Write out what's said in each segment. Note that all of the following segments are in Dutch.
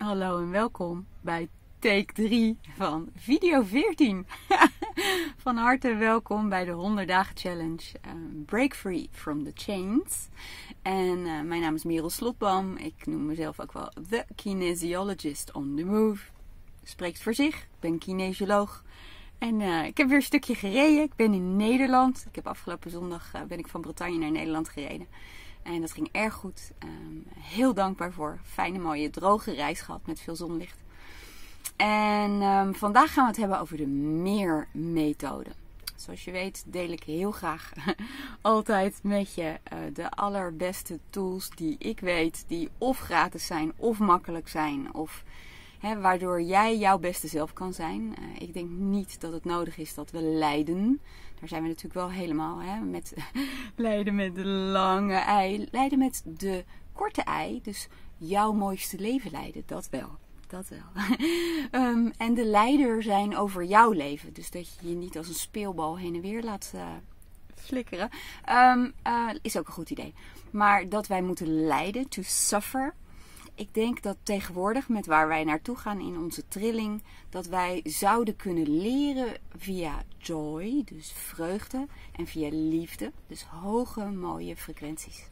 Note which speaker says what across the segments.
Speaker 1: Hallo en welkom bij take 3 van video 14. van harte welkom bij de 100 dagen challenge um, Break Free from the Chains. En uh, mijn naam is Merel Slotboom. Ik noem mezelf ook wel The Kinesiologist on the Move. Spreekt voor zich. Ik ben kinesioloog. En uh, ik heb weer een stukje gereden. Ik ben in Nederland. Ik heb afgelopen zondag uh, ben ik van Bretagne naar Nederland gereden. En dat ging erg goed. Um, heel dankbaar voor. Fijne, mooie, droge reis gehad met veel zonlicht. En um, vandaag gaan we het hebben over de meermethode. Zoals je weet deel ik heel graag altijd met je uh, de allerbeste tools die ik weet. Die of gratis zijn of makkelijk zijn. Of waardoor jij jouw beste zelf kan zijn. Uh, ik denk niet dat het nodig is dat we lijden. Daar zijn we natuurlijk wel helemaal hè, met lijden met de lange ei. Lijden met de korte ei. Dus jouw mooiste leven leiden. Dat wel. Dat wel. um, en de leider zijn over jouw leven. Dus dat je je niet als een speelbal heen en weer laat uh, flikkeren. Um, uh, is ook een goed idee. Maar dat wij moeten lijden, to suffer ik denk dat tegenwoordig, met waar wij naartoe gaan in onze trilling, dat wij zouden kunnen leren via joy, dus vreugde, en via liefde, dus hoge, mooie frequenties.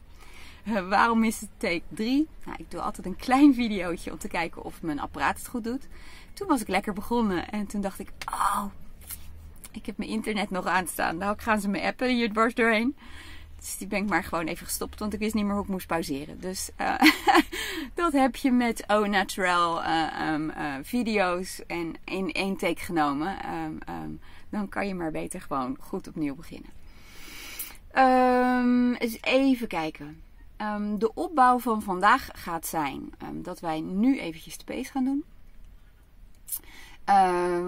Speaker 1: Uh, waarom is het take 3? Nou, ik doe altijd een klein videootje om te kijken of mijn apparaat het goed doet. Toen was ik lekker begonnen en toen dacht ik, oh, ik heb mijn internet nog aanstaan. Nou gaan ze me appen hier dwars doorheen. Dus die ben ik maar gewoon even gestopt, want ik wist niet meer hoe ik moest pauzeren. Dus uh, dat heb je met Oh Natural uh, um, uh, video's en in één take genomen. Um, um, dan kan je maar beter gewoon goed opnieuw beginnen. eens even kijken. de opbouw van vandaag gaat zijn dat wij nu eventjes de pace gaan doen.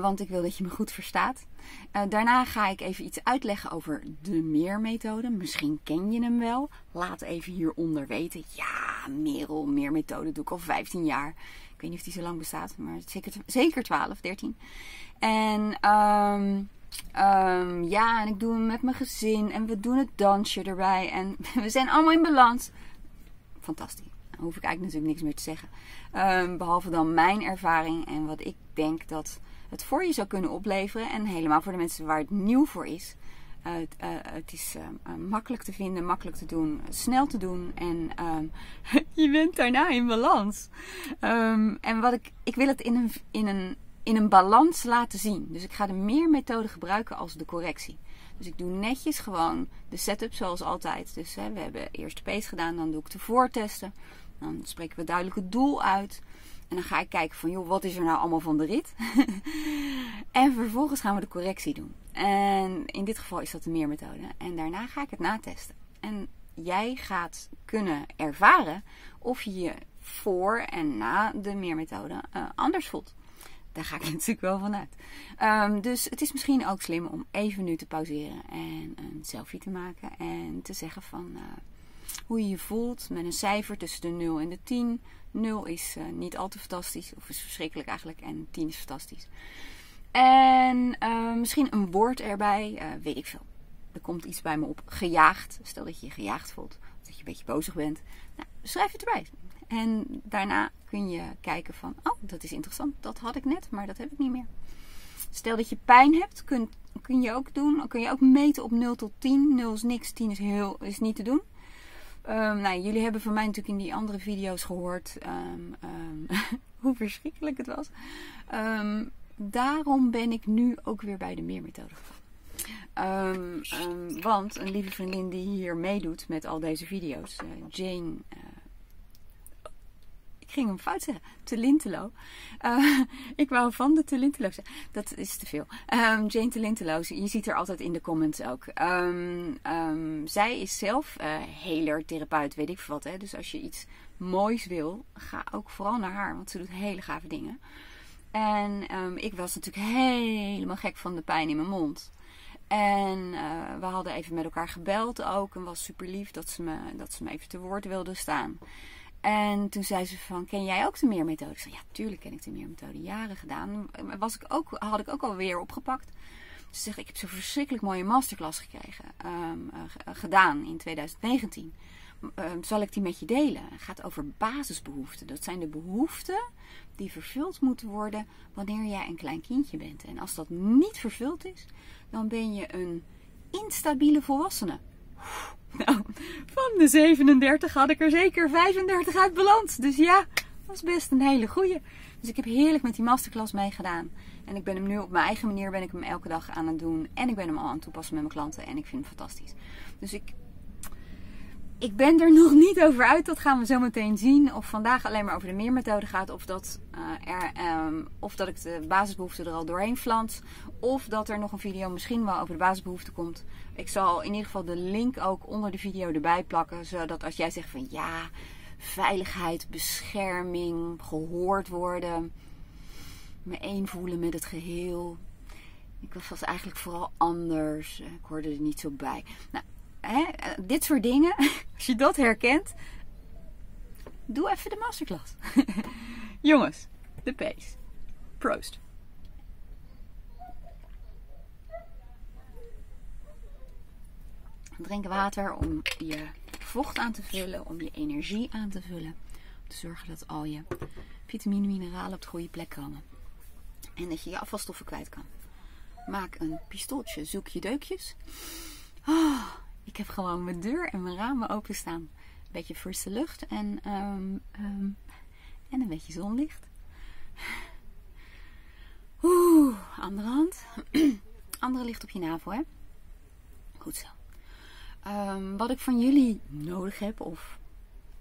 Speaker 1: Want ik wil dat je me goed verstaat. Uh, daarna ga ik even iets uitleggen over de meermethode. Misschien ken je hem wel. Laat even hieronder weten. Ja, Merel, meermethode doe ik al 15 jaar. Ik weet niet of die zo lang bestaat, maar zeker, zeker 12, 13. En um, um, ja, en ik doe hem met mijn gezin. En we doen het dansje erbij. En we zijn allemaal in balans. Fantastisch. Dan hoef ik eigenlijk natuurlijk niks meer te zeggen. Um, behalve dan mijn ervaring en wat ik denk dat het voor je zou kunnen opleveren. En helemaal voor de mensen waar het nieuw voor is. Uh, uh, het is uh, makkelijk te vinden, makkelijk te doen, snel te doen. En um, je bent daarna in balans. Um, en wat ik, ik wil het in een, in, een, in een balans laten zien. Dus ik ga de meer methode gebruiken als de correctie. Dus ik doe netjes gewoon de setup zoals altijd. Dus hè, we hebben eerst de pace gedaan, dan doe ik de voortesten. Dan spreken we duidelijk het doel uit. En dan ga ik kijken van, joh, wat is er nou allemaal van de rit? en vervolgens gaan we de correctie doen. En in dit geval is dat de meermethode. En daarna ga ik het natesten. En jij gaat kunnen ervaren of je je voor en na de meermethode uh, anders voelt. Daar ga ik natuurlijk wel van uit. Um, dus het is misschien ook slim om even nu te pauzeren en een selfie te maken. En te zeggen van... Uh, hoe je je voelt met een cijfer tussen de 0 en de 10. 0 is uh, niet al te fantastisch, of is verschrikkelijk eigenlijk, en 10 is fantastisch. En uh, misschien een woord erbij, uh, weet ik veel. Er komt iets bij me op. Gejaagd. Stel dat je je gejaagd voelt. Dat je een beetje bozig bent. Nou, schrijf het erbij. En daarna kun je kijken van, oh, dat is interessant. Dat had ik net, maar dat heb ik niet meer. Stel dat je pijn hebt, kun, kun je ook doen. Kun je ook meten op 0 tot 10. 0 is niks, 10 is, heel, is niet te doen. Um, nou, jullie hebben van mij natuurlijk in die andere video's gehoord um, um, hoe verschrikkelijk het was. daarom ben ik nu ook weer bij de meermethode want een lieve vriendin die hier meedoet met al deze video's, uh, Jane. Uh, ik ging hem fout zeggen. Telintelo. Uh, ik wou van de Telintelo zeggen. Dat is te veel. Um, Jane Telintelo. Je ziet er altijd in de comments ook. Um, um, zij is zelf uh, therapeut, weet ik veel wat. Hè? Dus als je iets moois wil, ga ook vooral naar haar. Want ze doet hele gave dingen. En ik was natuurlijk helemaal gek van de pijn in mijn mond. En uh, we hadden even met elkaar gebeld ook. En was super lief dat ze me, dat ze me even te woord wilde staan. En toen zei ze van, ken jij ook de meermethode? Ik zei, ja, tuurlijk ken ik de meermethode. Jaren gedaan. Was ik ook, had ik ook alweer opgepakt. Ze zegt, ik heb zo'n verschrikkelijk mooie masterclass gekregen. Um, uh, gedaan in 2019. ehm, zal ik die met je delen. Het gaat over basisbehoeften. Dat zijn de behoeften die vervuld moeten worden wanneer jij een klein kindje bent. En als dat niet vervuld is, dan ben je een instabiele volwassene. Nou, van de 37 had ik er zeker 35 uit balans. Dus ja, dat is best een hele goeie. Dus ik heb heerlijk met die masterclass meegedaan. En ik ben hem nu op mijn eigen manier ben ik hem elke dag aan het doen. En ik ben hem al aan het toepassen met mijn klanten. En ik vind hem fantastisch. Dus ik, ik ben er nog niet over uit. Dat gaan we zo meteen zien. Of vandaag alleen maar over de meermethode gaat. Of dat, uh, er, um, of dat ik de basisbehoeften er al doorheen flans. Of dat er nog een video misschien wel over de basisbehoeften komt. Ik zal in ieder geval de link ook onder de video erbij plakken. Zodat als jij zegt van ja, veiligheid, bescherming, gehoord worden. Me één voelen met het geheel. Ik was eigenlijk vooral anders. Ik hoorde er niet zo bij. Nou, hè, dit soort dingen, als je dat herkent, doe even de masterclass. Jongens, de pace. Proost. Drink water om je vocht aan te vullen, om je energie aan te vullen. Om te zorgen dat al je vitamine mineralen op de goede plek komen. En dat je je afvalstoffen kwijt kan. Maak een pistooltje, zoek je deukjes. Oh, ik heb gewoon mijn deur en mijn ramen openstaan. Een beetje frisse lucht en, um, um, en een beetje zonlicht. Oeh, andere hand. andere ligt op je navel, hè? Goed zo. Um, wat ik van jullie nodig heb, of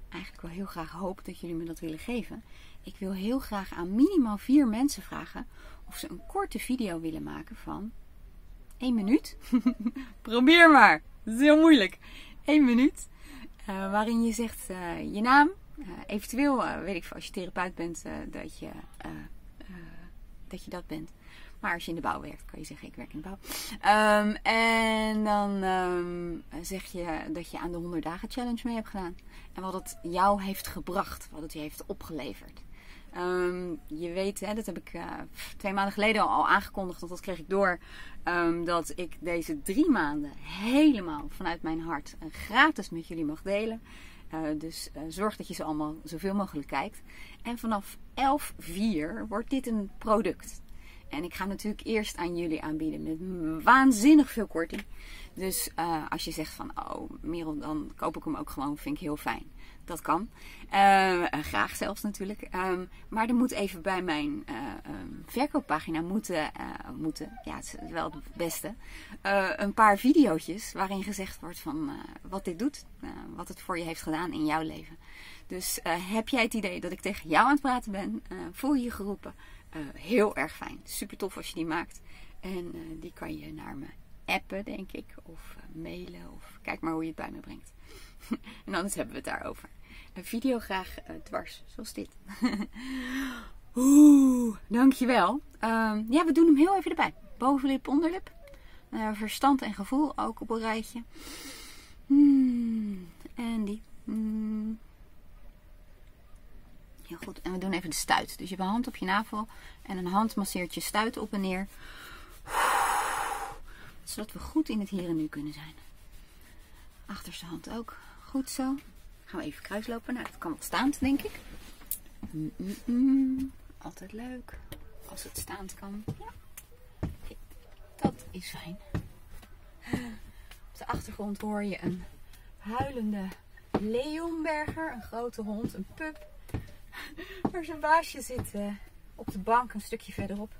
Speaker 1: eigenlijk wel heel graag hoop dat jullie me dat willen geven. Ik wil heel graag aan minimaal vier mensen vragen of ze een korte video willen maken van 1 minuut. Probeer maar. Dat is heel moeilijk. 1 minuut. Uh, waarin je zegt uh, je naam. Uh, eventueel, weet ik veel, als je therapeut bent, dat, je, dat je dat bent. Maar als je in de bouw werkt, kan je zeggen: Ik werk in de bouw. Um, en dan um, zeg je dat je aan de 100 dagen challenge mee hebt gedaan. En wat het jou heeft gebracht, wat het je heeft opgeleverd. Um, je weet, hè, dat heb ik uh, twee maanden geleden al aangekondigd, want dat kreeg ik door. Um, dat ik deze drie maanden helemaal vanuit mijn hart uh, gratis met jullie mag delen. Uh, dus zorg dat je ze allemaal zoveel mogelijk kijkt. En vanaf 11.4 wordt dit een product. En ik ga natuurlijk eerst aan jullie aanbieden met waanzinnig veel korting. Dus als je zegt van, oh Merel, dan koop ik hem ook gewoon, vind ik heel fijn. Dat kan. Uh, graag zelfs natuurlijk. Um, maar er moet even bij mijn uh, um, verkooppagina moeten, moeten, ja het is wel het beste, een paar video's waarin gezegd wordt van wat dit doet. wat het voor je heeft gedaan in jouw leven. Dus heb jij het idee dat ik tegen jou aan het praten ben? voel je je geroepen? heel erg fijn. Super tof als je die maakt. En die kan je naar me appen, denk ik. Of mailen. Of kijk maar hoe je het bij me brengt. en anders hebben we het daarover. Een video graag uh, dwars, zoals dit. Oeh, dankjewel. Uh, ja, we doen hem heel even erbij. Bovenlip, onderlip. Uh, verstand en gevoel ook op een rijtje. Hmm, en die. Hmm. Heel goed. En we doen even de stuit. Dus je hebt een hand op je navel. En een hand masseert je stuit op en neer. Zodat we goed in het hier en nu kunnen zijn. Achterste hand ook. Goed zo. Gaan we even kruislopen. Nou, dat kan wel staand, denk ik. Mm -mm -mm. Altijd leuk. Als het staand kan. Ja. Dat is fijn. Op de achtergrond hoor je een huilende Leonberger. Een grote hond, een pup. Waar zijn baasje zit uh, op de bank een stukje verderop.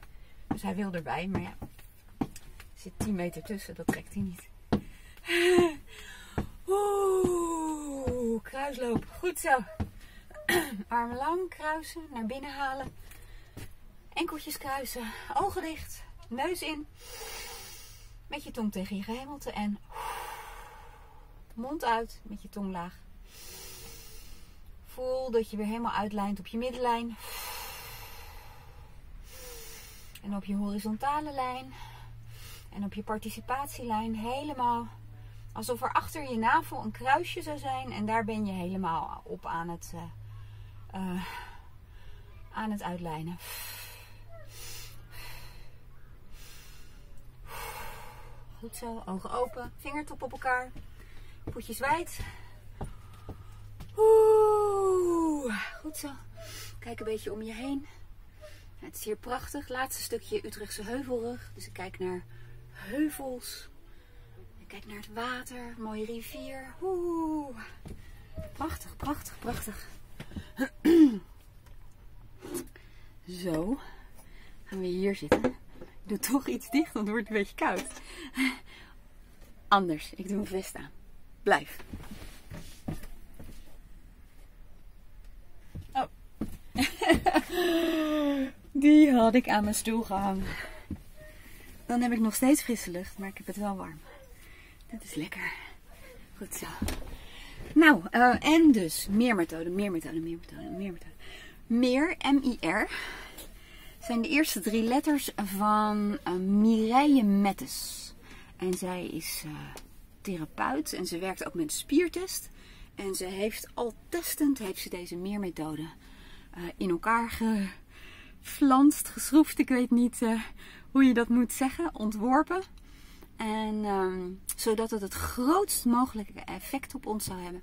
Speaker 1: Dus hij wil erbij, maar ja. Er zit 10 meter tussen, dat trekt hij niet. Oeh, kruislopen. Goed zo. Armen lang, kruisen, naar binnen halen. Enkeltjes kruisen, ogen dicht, neus in. Met je tong tegen je gehemelte en mond uit met je tong laag. Voel dat je weer helemaal uitlijnt op je middenlijn. En op je horizontale lijn. En op je participatielijn helemaal Alsof er achter je navel een kruisje zou zijn en daar ben je helemaal op aan het, uh, uh, aan het uitlijnen. Goed zo, ogen open, vingertop op elkaar, voetjes wijd. Oeh, goed zo. Kijk een beetje om je heen. Het is hier prachtig. Laatste stukje Utrechtse heuvelrug. Dus ik kijk naar heuvels. Kijk naar het water. Mooie rivier. Oeh. Prachtig, prachtig, prachtig. Zo. Gaan we hier zitten. Ik doe toch iets dicht, want het wordt een beetje koud. Anders. Ik doe een vest aan. Blijf. Oh. Die had ik aan mijn stoel gehangen. Dan heb ik nog steeds frisse lucht, maar ik heb het wel warm. Dat is lekker. Goed zo. Nou, uh, en dus meer methoden, meer methoden, meer methoden, meer methoden. Meer, M-I-R, zijn de eerste drie letters van uh, Mireille Mettes. En zij is uh, therapeut en ze werkt ook met spiertest. En ze heeft al testend heeft ze deze meermethode in elkaar geflanst, geschroefd. Ik weet niet hoe je dat moet zeggen, ontworpen. En um, zodat het het grootst mogelijke effect op ons zou hebben.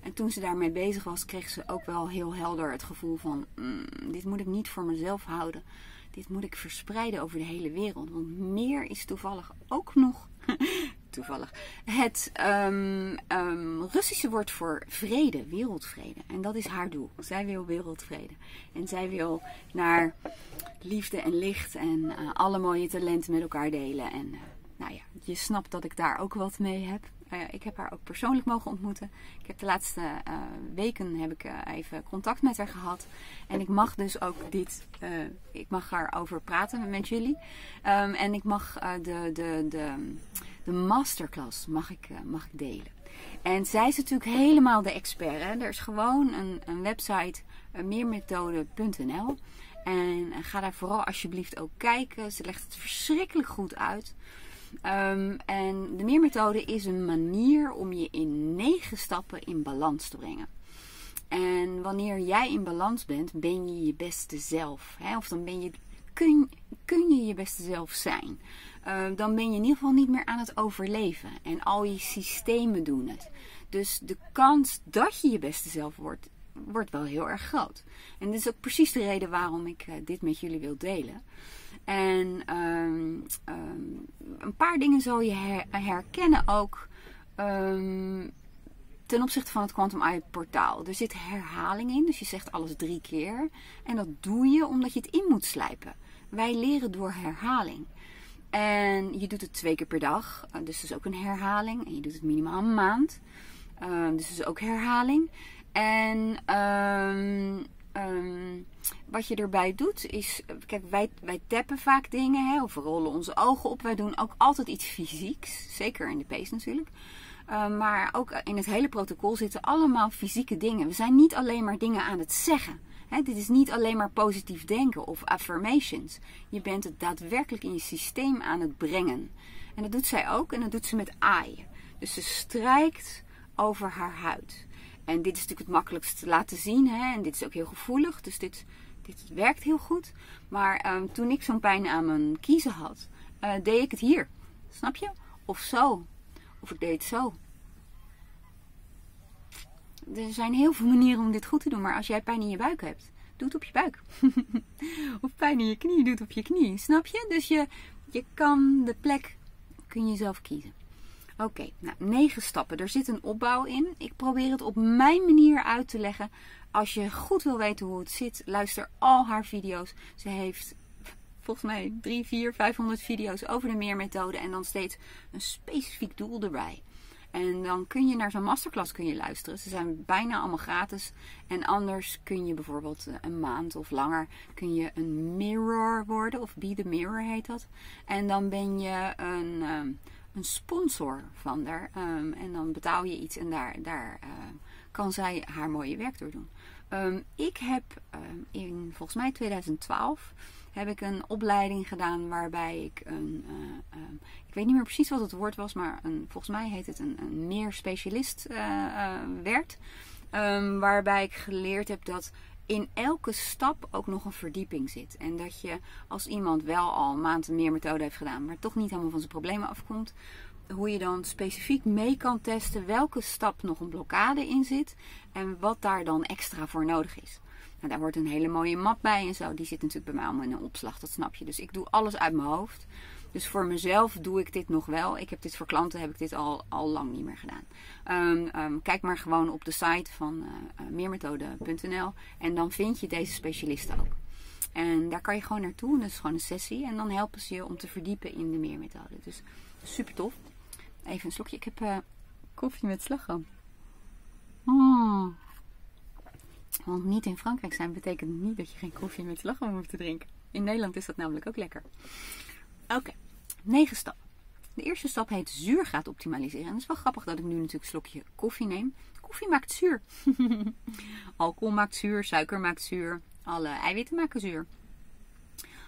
Speaker 1: En toen ze daarmee bezig was, kreeg ze ook wel heel helder het gevoel van: mm, dit moet ik niet voor mezelf houden. Dit moet ik verspreiden over de hele wereld. Want meer is toevallig ook nog toevallig, het um, um, Russische woord voor vrede, wereldvrede. En dat is haar doel. Zij wil wereldvrede. En zij wil naar liefde en licht en uh, alle mooie talenten met elkaar delen. En uh, nou ja, je snapt dat ik daar ook wat mee heb. Uh, ik heb haar ook persoonlijk mogen ontmoeten. Ik heb de laatste uh, weken heb ik uh, even contact met haar gehad. En ik mag dus ook dit, ik mag erover praten met jullie. Um, en ik mag de, de, de, de masterclass mag ik, mag delen. En zij is natuurlijk helemaal de expert. Hè? Er is gewoon een, een website, meermethode.nl. En ga daar vooral alsjeblieft ook kijken. Ze legt het verschrikkelijk goed uit. Um, en de meermethode is een manier om je in negen stappen in balans te brengen. En wanneer jij in balans bent, ben je je beste zelf. Hè? Of dan ben je, kun, kun je je beste zelf zijn. Uh, dan ben je in ieder geval niet meer aan het overleven. En al je systemen doen het. Dus de kans dat je je beste zelf wordt, wordt wel heel erg groot. En dit is ook precies de reden waarom ik uh, dit met jullie wil delen. En um, um, een paar dingen zal je her herkennen ook um, ten opzichte van het Quantum Eye portaal. Er zit herhaling in, dus je zegt alles drie keer. En dat doe je omdat je het in moet slijpen. Wij leren door herhaling. En je doet het twee keer per dag, uh, dus dat is ook een herhaling. En je doet het minimaal een maand, dus dat is ook herhaling. En wat je erbij doet is, kijk, wij, wij tappen vaak dingen, hè, of we rollen onze ogen op. Wij doen ook altijd iets fysieks, zeker in de pace natuurlijk. Uh, maar ook in het hele protocol zitten allemaal fysieke dingen. We zijn niet alleen maar dingen aan het zeggen. Hè, dit is niet alleen maar positief denken of affirmations. Je bent het daadwerkelijk in je systeem aan het brengen. En dat doet zij ook en dat doet ze met aaien. Dus ze strijkt over haar huid. En dit is natuurlijk het makkelijkst te laten zien. Hè? En dit is ook heel gevoelig. Dus dit, dit werkt heel goed. Maar um, toen ik zo'n pijn aan mijn kiezen had, uh, deed ik het hier. Snap je? Of zo. Of ik deed het zo. Er zijn heel veel manieren om dit goed te doen. Maar als jij pijn in je buik hebt, doe het op je buik. of pijn in je knie, doe het op je knie. Snap je? Dus je, je kan de plek kun je zelf kiezen. Oké, nou, negen stappen. Er zit een opbouw in. Ik probeer het op mijn manier uit te leggen. Als je goed wil weten hoe het zit, luister al haar video's. Ze heeft volgens mij 3, 4, 500 video's over de meermethode en dan steeds een specifiek doel erbij. En dan kun je naar zo'n masterclass kun je luisteren. Ze zijn bijna allemaal gratis. En anders kun je bijvoorbeeld eh, een maand of langer kun je een mirror worden. Of be the mirror heet dat. En dan ben je een, um, een sponsor van haar. Um, en dan betaal je iets en daar, daar uh, kan zij haar mooie werk door doen. Um, ik heb in volgens mij 2012 heb ik een opleiding gedaan waarbij ik een, uh, ik weet niet meer precies wat het woord was, maar een, volgens mij heet het een, een meer specialist uh, werd. Um, waarbij ik geleerd heb dat in elke stap ook nog een verdieping zit. En dat je als iemand wel al een maand een meer methode heeft gedaan, maar toch niet helemaal van zijn problemen afkomt, hoe je dan specifiek mee kan testen welke stap nog een blokkade in zit en wat daar dan extra voor nodig is. Nou, daar wordt een hele mooie map bij en zo. Die zit natuurlijk bij mij allemaal in een opslag, dat snap je. Dus ik doe alles uit mijn hoofd. Dus voor mezelf doe ik dit nog wel. Ik heb dit voor klanten heb ik dit al, al lang niet meer gedaan. Ehm, ehm, kijk maar gewoon op de site van uh, meermethode.nl en dan vind je deze specialisten ook. En daar kan je gewoon naartoe. Dat is gewoon een sessie. En dan helpen ze je om te verdiepen in de meermethode. Dus super tof. Even een slokje. Ik heb uh, koffie met slagroom. Mm. Want niet in Frankrijk zijn betekent niet dat je geen koffie met slagroom hoeft te drinken. In Nederland is dat namelijk ook lekker. Oké, negen stappen. De eerste stap heet zuurgraad optimaliseren. En het is wel grappig dat ik nu natuurlijk een slokje koffie neem. Koffie maakt zuur. Alcohol maakt zuur, suiker maakt zuur, alle eiwitten maken zuur.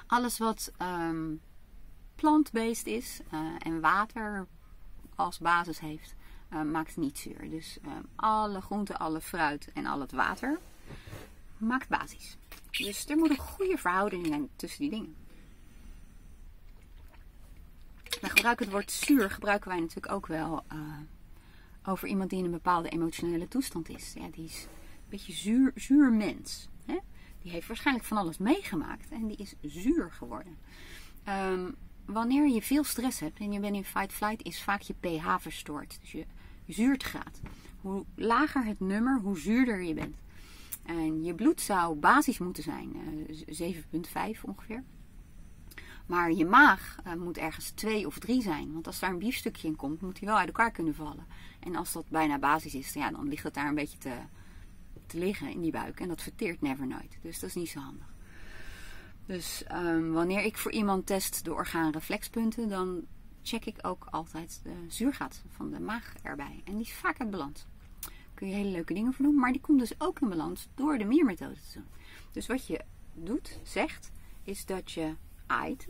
Speaker 1: Alles wat um, plant-based is uh, en water als basis heeft, uh, maakt niet zuur. Dus uh, alle groenten, alle fruit en al het water maakt basis. Dus er moet een goede verhouding zijn tussen die dingen. We gebruiken het woord zuur gebruiken wij natuurlijk ook wel uh, over iemand die in een bepaalde emotionele toestand is. Ja, die is een beetje zuur, zuur mens. Hè? Die heeft waarschijnlijk van alles meegemaakt en die is zuur geworden. Um, wanneer je veel stress hebt en je bent in fight-flight, is vaak je pH verstoord. Dus je, je zuurtegraad. Hoe lager het nummer, hoe zuurder je bent. En je bloed zou basis moeten zijn, uh, 7,5 ongeveer. Maar je maag uh, moet ergens 2 of 3 zijn. Want als daar een biefstukje in komt, moet die wel uit elkaar kunnen vallen. En als dat bijna basis is, ja, dan ligt het daar een beetje te, te liggen in die buik. En dat verteert never nooit. Dus dat is niet zo handig. Dus um, wanneer ik voor iemand test de orgaanreflexpunten, dan check ik ook altijd de zuurgraad van de maag erbij. En die is vaak uit balans. Kun je hele leuke dingen voor doen, maar die komt dus ook in balans door de meermethode te doen. Dus wat je doet, zegt, is dat je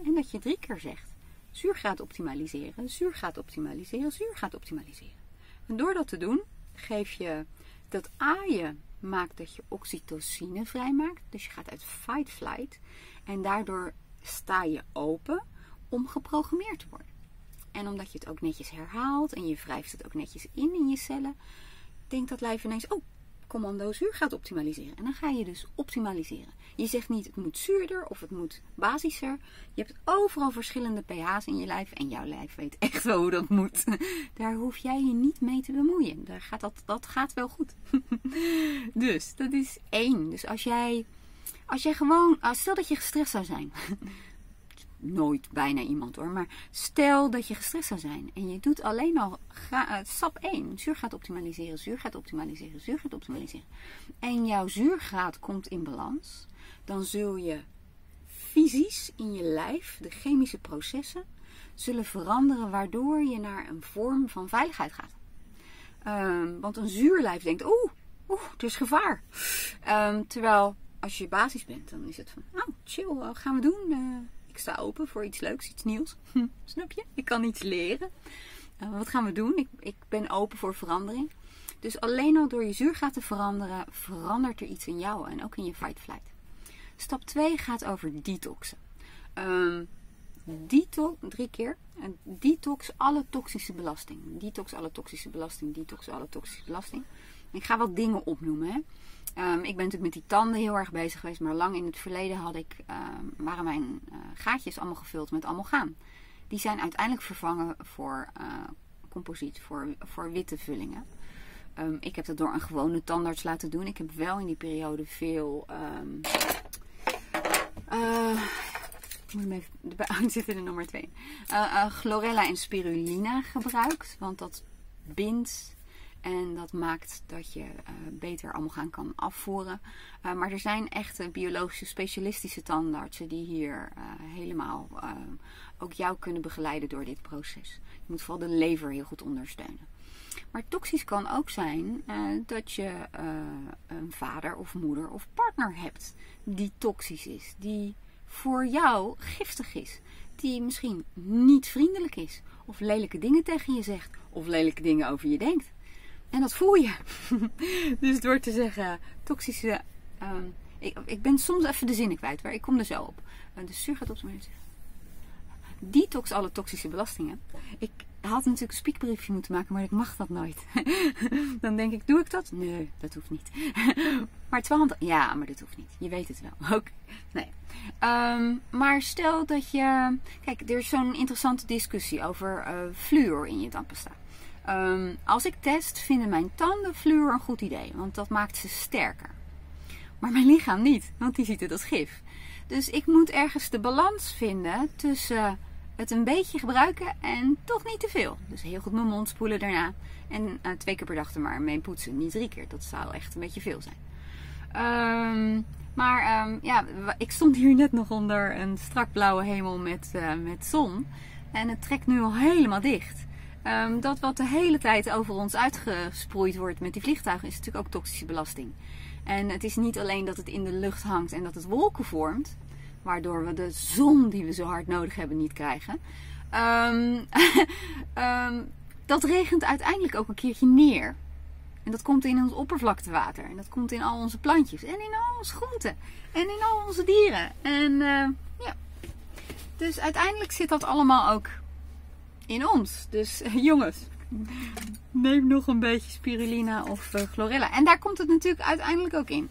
Speaker 1: en dat je drie keer zegt. Zuurgraad optimaliseren, zuurgraad optimaliseren, zuurgraad optimaliseren. En door dat te doen, geef je dat aaien maakt dat je oxytocine vrijmaakt. Dus je gaat uit fight-flight. En daardoor sta je open om geprogrammeerd te worden. En omdat je het ook netjes herhaalt en je wrijft het ook netjes in in je cellen, denkt dat lijf ineens: oh, commando zuur gaat optimaliseren. En dan ga je dus optimaliseren. Je zegt niet het moet zuurder of het moet basischer. Je hebt overal verschillende pH's in je lijf. En jouw lijf weet echt wel hoe dat moet. Daar hoef jij je niet mee te bemoeien. Daar gaat dat, dat gaat wel goed. dus dat is één. Dus als jij, als jij gewoon, stel dat je gestrest zou zijn nooit bijna iemand hoor. Maar stel dat je gestrest zou zijn en je doet alleen al uh, stap 1. Zuur gaat optimaliseren, zuur gaat optimaliseren, zuur gaat optimaliseren. En jouw zuurgraad komt in balans. Dan zul je fysisch in je lijf, de chemische processen, zullen veranderen waardoor je naar een vorm van veiligheid gaat. Um, want een zuurlijf denkt, oeh, oeh, er is gevaar. Um, terwijl als je basis bent, dan is het van, nou, chill, gaan we doen? Uh, ik sta open voor iets leuks, iets nieuws. Snap je? Ik kan iets leren. Uh, wat gaan we doen? Ik, ik ben open voor verandering. Dus alleen al door je zuurgraad te veranderen, verandert er iets in jou en ook in je fight-flight. Stap 2 gaat over detoxen. Um, detox, drie keer. En detox alle toxische belasting. Detox alle toxische belasting. Detox alle toxische belasting. Ik ga wat dingen opnoemen. Hè. Um, ik ben natuurlijk met die tanden heel erg bezig geweest. Maar lang in het verleden had ik, um, waren mijn uh, gaatjes allemaal gevuld met amalgaam. Die zijn uiteindelijk vervangen voor uh, composiet, voor, voor witte vullingen. Um, ik heb dat door een gewone tandarts laten doen. Ik heb wel in die periode veel. Uh, ik moet hem even erbij zitten in nummer 2. Uh, chlorella en spirulina gebruikt. Want dat bindt en dat maakt dat je uh, beter gaan kan afvoeren. Uh, maar er zijn echte biologische specialistische tandartsen die hier uh, helemaal ook jou kunnen begeleiden door dit proces. Je moet vooral de lever heel goed ondersteunen. Maar toxisch kan ook zijn dat je een vader of moeder of partner hebt die toxisch is. Die voor jou giftig is. Die misschien niet vriendelijk is. Of lelijke dingen tegen je zegt. Of lelijke dingen over je denkt. En dat voel je. dus door te zeggen toxische. Um, ik, ik, ben soms even de zinnen kwijt, maar ik kom er zo op. De zuur gaat op zijn detox alle toxische belastingen. Ik had natuurlijk een spiekbriefje moeten maken, maar ik mag dat nooit. dan denk ik, doe ik dat? Nee, dat hoeft niet. maar twee handen, ja, maar dat hoeft niet. Je weet het wel. Ook, nee. Um, maar stel dat je, kijk, er is zo'n interessante discussie over uh, fluor in je tandpasta. Um, als ik test, vinden mijn tanden fluor een goed idee, want dat maakt ze sterker. Maar mijn lichaam niet, want die ziet het als gif. Dus ik moet ergens de balans vinden tussen het een beetje gebruiken en toch niet te veel. Dus heel goed mijn mond spoelen daarna. En uh, twee keer per dag er maar mee poetsen. Niet drie keer. Dat zou echt een beetje veel zijn. Um, maar um, ja, ik stond hier net nog onder een strak blauwe hemel met, uh, met zon. En het trekt nu al helemaal dicht. Um, dat wat de hele tijd over ons uitgesproeid wordt met die vliegtuigen is natuurlijk ook toxische belasting. En het is niet alleen dat het in de lucht hangt en dat het wolken vormt waardoor we de zon die we zo hard nodig hebben niet krijgen. Um, um, dat regent uiteindelijk ook een keertje neer. En dat komt in ons oppervlaktewater. En dat komt in al onze plantjes. En in al onze groenten. En in al onze dieren. En uh, ja. Dus uiteindelijk zit dat allemaal ook in ons. Dus uh, jongens, neem nog een beetje spirulina of uh, chlorella. En daar komt het natuurlijk uiteindelijk ook in.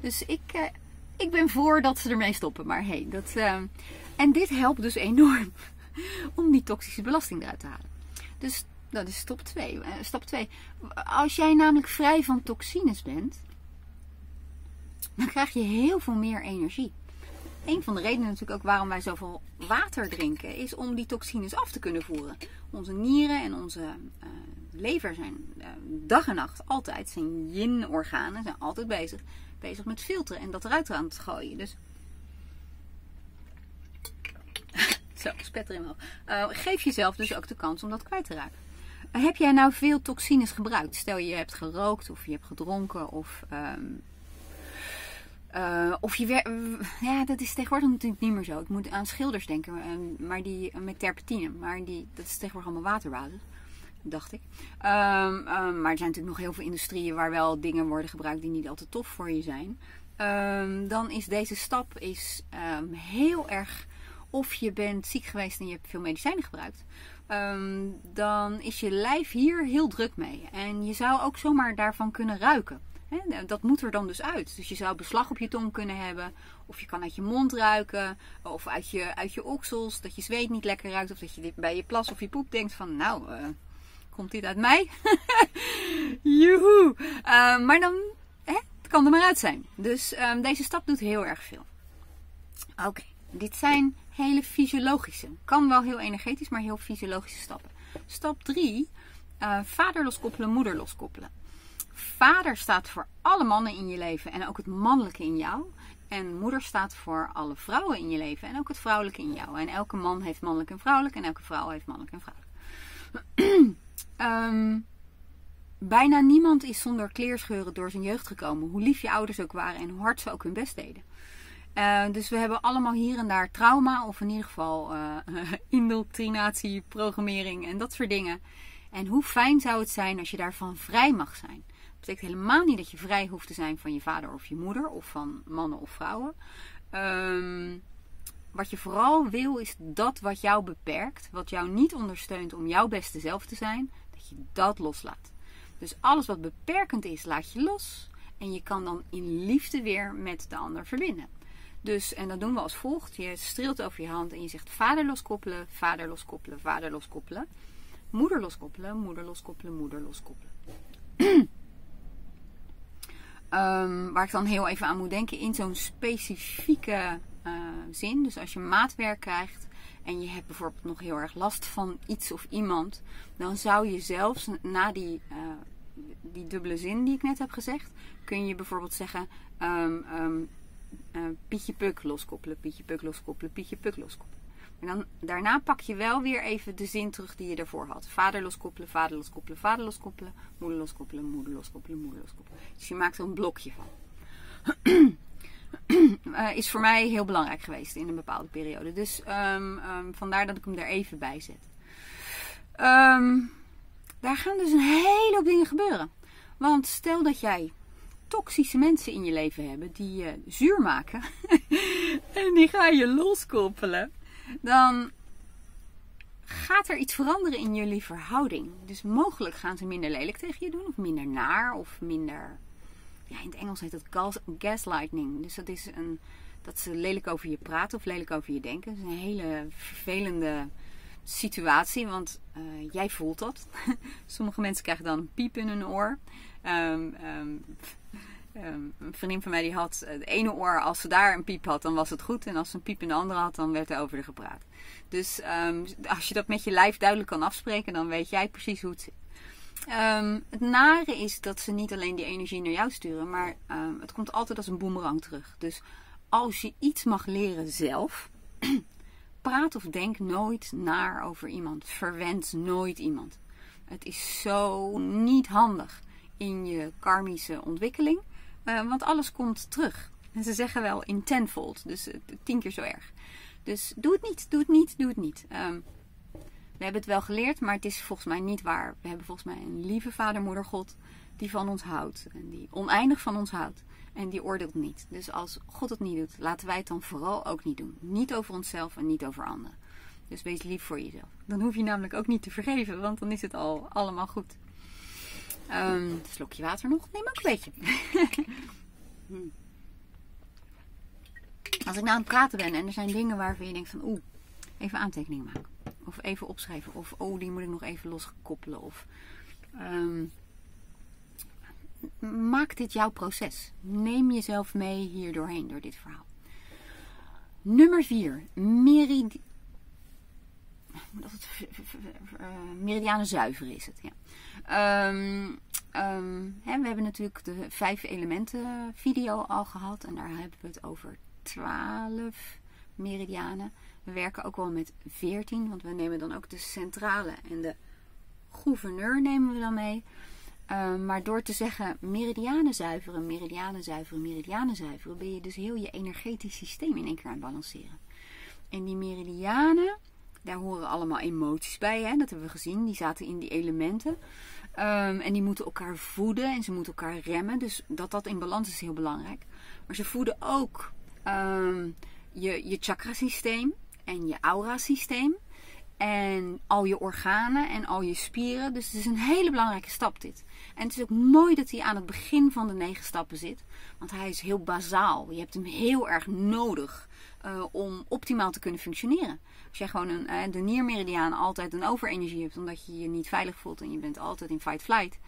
Speaker 1: Dus ik, ik ben voor dat ze ermee stoppen. Maar hey, dat. En dit helpt dus enorm om die toxische belasting eruit te halen. Dus dat is stap 2. Uh, stap 2. Als jij namelijk vrij van toxines bent, dan krijg je heel veel meer energie. Een van de redenen natuurlijk ook waarom wij zoveel water drinken, is om die toxines af te kunnen voeren. Onze nieren en onze uh, lever zijn uh, dag en nacht altijd, zijn yin-organen, zijn altijd bezig bezig met filteren en dat eruit aan te gooien. Dus. Zo, spetter in uh, Geef jezelf dus ook de kans om dat kwijt te raken. heb jij nou veel toxines gebruikt? Stel je hebt gerookt of je hebt gedronken of. Um, uh, of je ja, dat is tegenwoordig natuurlijk niet meer zo. Ik moet aan schilders denken, uh, maar die met terpentine, maar die, dat is tegenwoordig allemaal waterbasis dacht ik. Um, um, maar er zijn natuurlijk nog heel veel industrieën waar wel dingen worden gebruikt die niet altijd tof voor je zijn. Um, dan is deze stap is, heel erg. Of je bent ziek geweest en je hebt veel medicijnen gebruikt. dan is je lijf hier heel druk mee. En je zou ook zomaar daarvan kunnen ruiken. Dat moet er dan dus uit. Dus je zou beslag op je tong kunnen hebben. Of je kan uit je mond ruiken. Of uit je, uit je oksels. Dat je zweet niet lekker ruikt. Of dat je bij je plas of je poep denkt van nou, uh, Komt dit uit mij? Joehoe! Uh, maar dan het kan er maar uit zijn. Dus um, deze stap doet heel erg veel. Oké, dit zijn hele fysiologische. Kan wel heel energetisch, maar heel fysiologische stappen. Stap 3. Uh, vader loskoppelen, moeder loskoppelen. Vader staat voor alle mannen in je leven en ook het mannelijke in jou. En moeder staat voor alle vrouwen in je leven en ook het vrouwelijke in jou. En elke man heeft mannelijk en vrouwelijk en elke vrouw heeft mannelijk en vrouwelijk. Um, bijna niemand is zonder kleerscheuren door zijn jeugd gekomen. Hoe lief je ouders ook waren en hoe hard ze ook hun best deden. Uh, dus we hebben allemaal hier en daar trauma, of in ieder geval uh, indoctrinatie, programmering en dat soort dingen. En hoe fijn zou het zijn als je daarvan vrij mag zijn? Betekent helemaal niet dat je vrij hoeft te zijn van je vader of je moeder, of van mannen of vrouwen. Um, wat je vooral wil is dat wat jou beperkt, wat jou niet ondersteunt om jouw beste zelf te zijn, dat je dat loslaat. Dus alles wat beperkend is, laat je los. En je kan dan in liefde weer met de ander verbinden. Dus, en dat doen we als volgt. Je streelt over je hand en je zegt vader loskoppelen, vader loskoppelen, vader loskoppelen. Moeder loskoppelen, moeder loskoppelen, moeder loskoppelen. um, waar ik dan heel even aan moet denken in zo'n specifieke uh, zin. Dus als je maatwerk krijgt en je hebt bijvoorbeeld nog heel erg last van iets of iemand, dan zou je zelfs na die, uh, die dubbele zin die ik net heb gezegd, kun je bijvoorbeeld zeggen: um, um, uh, Pietje Puk loskoppelen, Pietje Puk loskoppelen, Pietje Puk loskoppelen. En dan, daarna pak je wel weer even de zin terug die je daarvoor had. Vader loskoppelen, vader loskoppelen, vader loskoppelen, moeder loskoppelen, moeder loskoppelen, moeder loskoppelen. Dus je maakt er een blokje van. uh, is voor mij heel belangrijk geweest in een bepaalde periode. Dus um, um, vandaar dat ik hem er even bij zet. Um, daar gaan dus een hele hoop dingen gebeuren. Want stel dat jij toxische mensen in je leven hebben die je zuur maken en die ga je loskoppelen, dan gaat er iets veranderen in jullie verhouding. Dus mogelijk gaan ze minder lelijk tegen je doen, of minder naar, of minder. Ja, in het Engels heet dat gas, gaslighting. Dus dat is een, dat ze lelijk over je praten of lelijk over je denken. Dat is een hele vervelende situatie, want uh, jij voelt dat. Sommige mensen krijgen dan piep in hun oor. Um, um, een vriendin van mij die had het ene oor, als ze daar een piep had, dan was het goed. En als ze een piep in de andere had, dan werd er over gepraat. Dus als je dat met je lijf duidelijk kan afspreken, dan weet jij precies hoe het zit. het nare is dat ze niet alleen die energie naar jou sturen, maar het komt altijd als een boemerang terug. Dus als je iets mag leren zelf, praat of denk nooit naar over iemand. Verwens nooit iemand. Het is zo niet handig in je karmische ontwikkeling, uh, want alles komt terug. En ze zeggen wel in tenfold, dus uh, tien keer zo erg. Dus doe het niet, doe het niet, doe het niet. Um, we hebben het wel geleerd, maar het is volgens mij niet waar. We hebben volgens mij een lieve vader, moeder, God die van ons houdt en die oneindig van ons houdt. En die oordeelt niet. Dus als God het niet doet, laten wij het dan vooral ook niet doen. Niet over onszelf en niet over anderen. Dus wees lief voor jezelf. Dan hoef je namelijk ook niet te vergeven, want dan is het al allemaal goed. Um, slokje water nog? Neem ook een beetje. Als ik nou aan het praten ben en er zijn dingen waarvan je denkt van oeh, even aantekeningen maken. Of even opschrijven. Of oh, die moet ik nog even loskoppelen. Of um, maak dit jouw proces. Neem jezelf mee hier doorheen, door dit verhaal. Nummer 4. Merid... meridianen zuiver is het. Ja. Um, um, hè, we hebben natuurlijk de vijf elementen video al gehad. En daar hebben we het over 12 meridianen. We werken ook wel met 14, want we nemen dan ook de centrale en de gouverneur nemen we dan mee. Ehm, maar door te zeggen meridianen zuiveren, meridianen zuiveren, meridianen zuiveren, ben je dus heel je energetisch systeem in één keer aan het balanceren. En die meridianen, daar horen allemaal emoties bij, hè? dat hebben we gezien. Die zaten in die elementen. Ehm, en die moeten elkaar voeden en ze moeten elkaar remmen. Dus dat dat in balans is heel belangrijk. Maar ze voeden ook um, je, je chakrasysteem en je aura-systeem. En al je organen en al je spieren. Dus het is een hele belangrijke stap dit. En het is ook mooi dat hij aan het begin van de negen stappen zit. Want hij is heel bazaal. Je hebt hem heel erg nodig uh, om optimaal te kunnen functioneren. Als jij gewoon een, uh, de niermeridiaan altijd een overenergie hebt. Omdat je je niet veilig voelt en je bent altijd in fight-flight.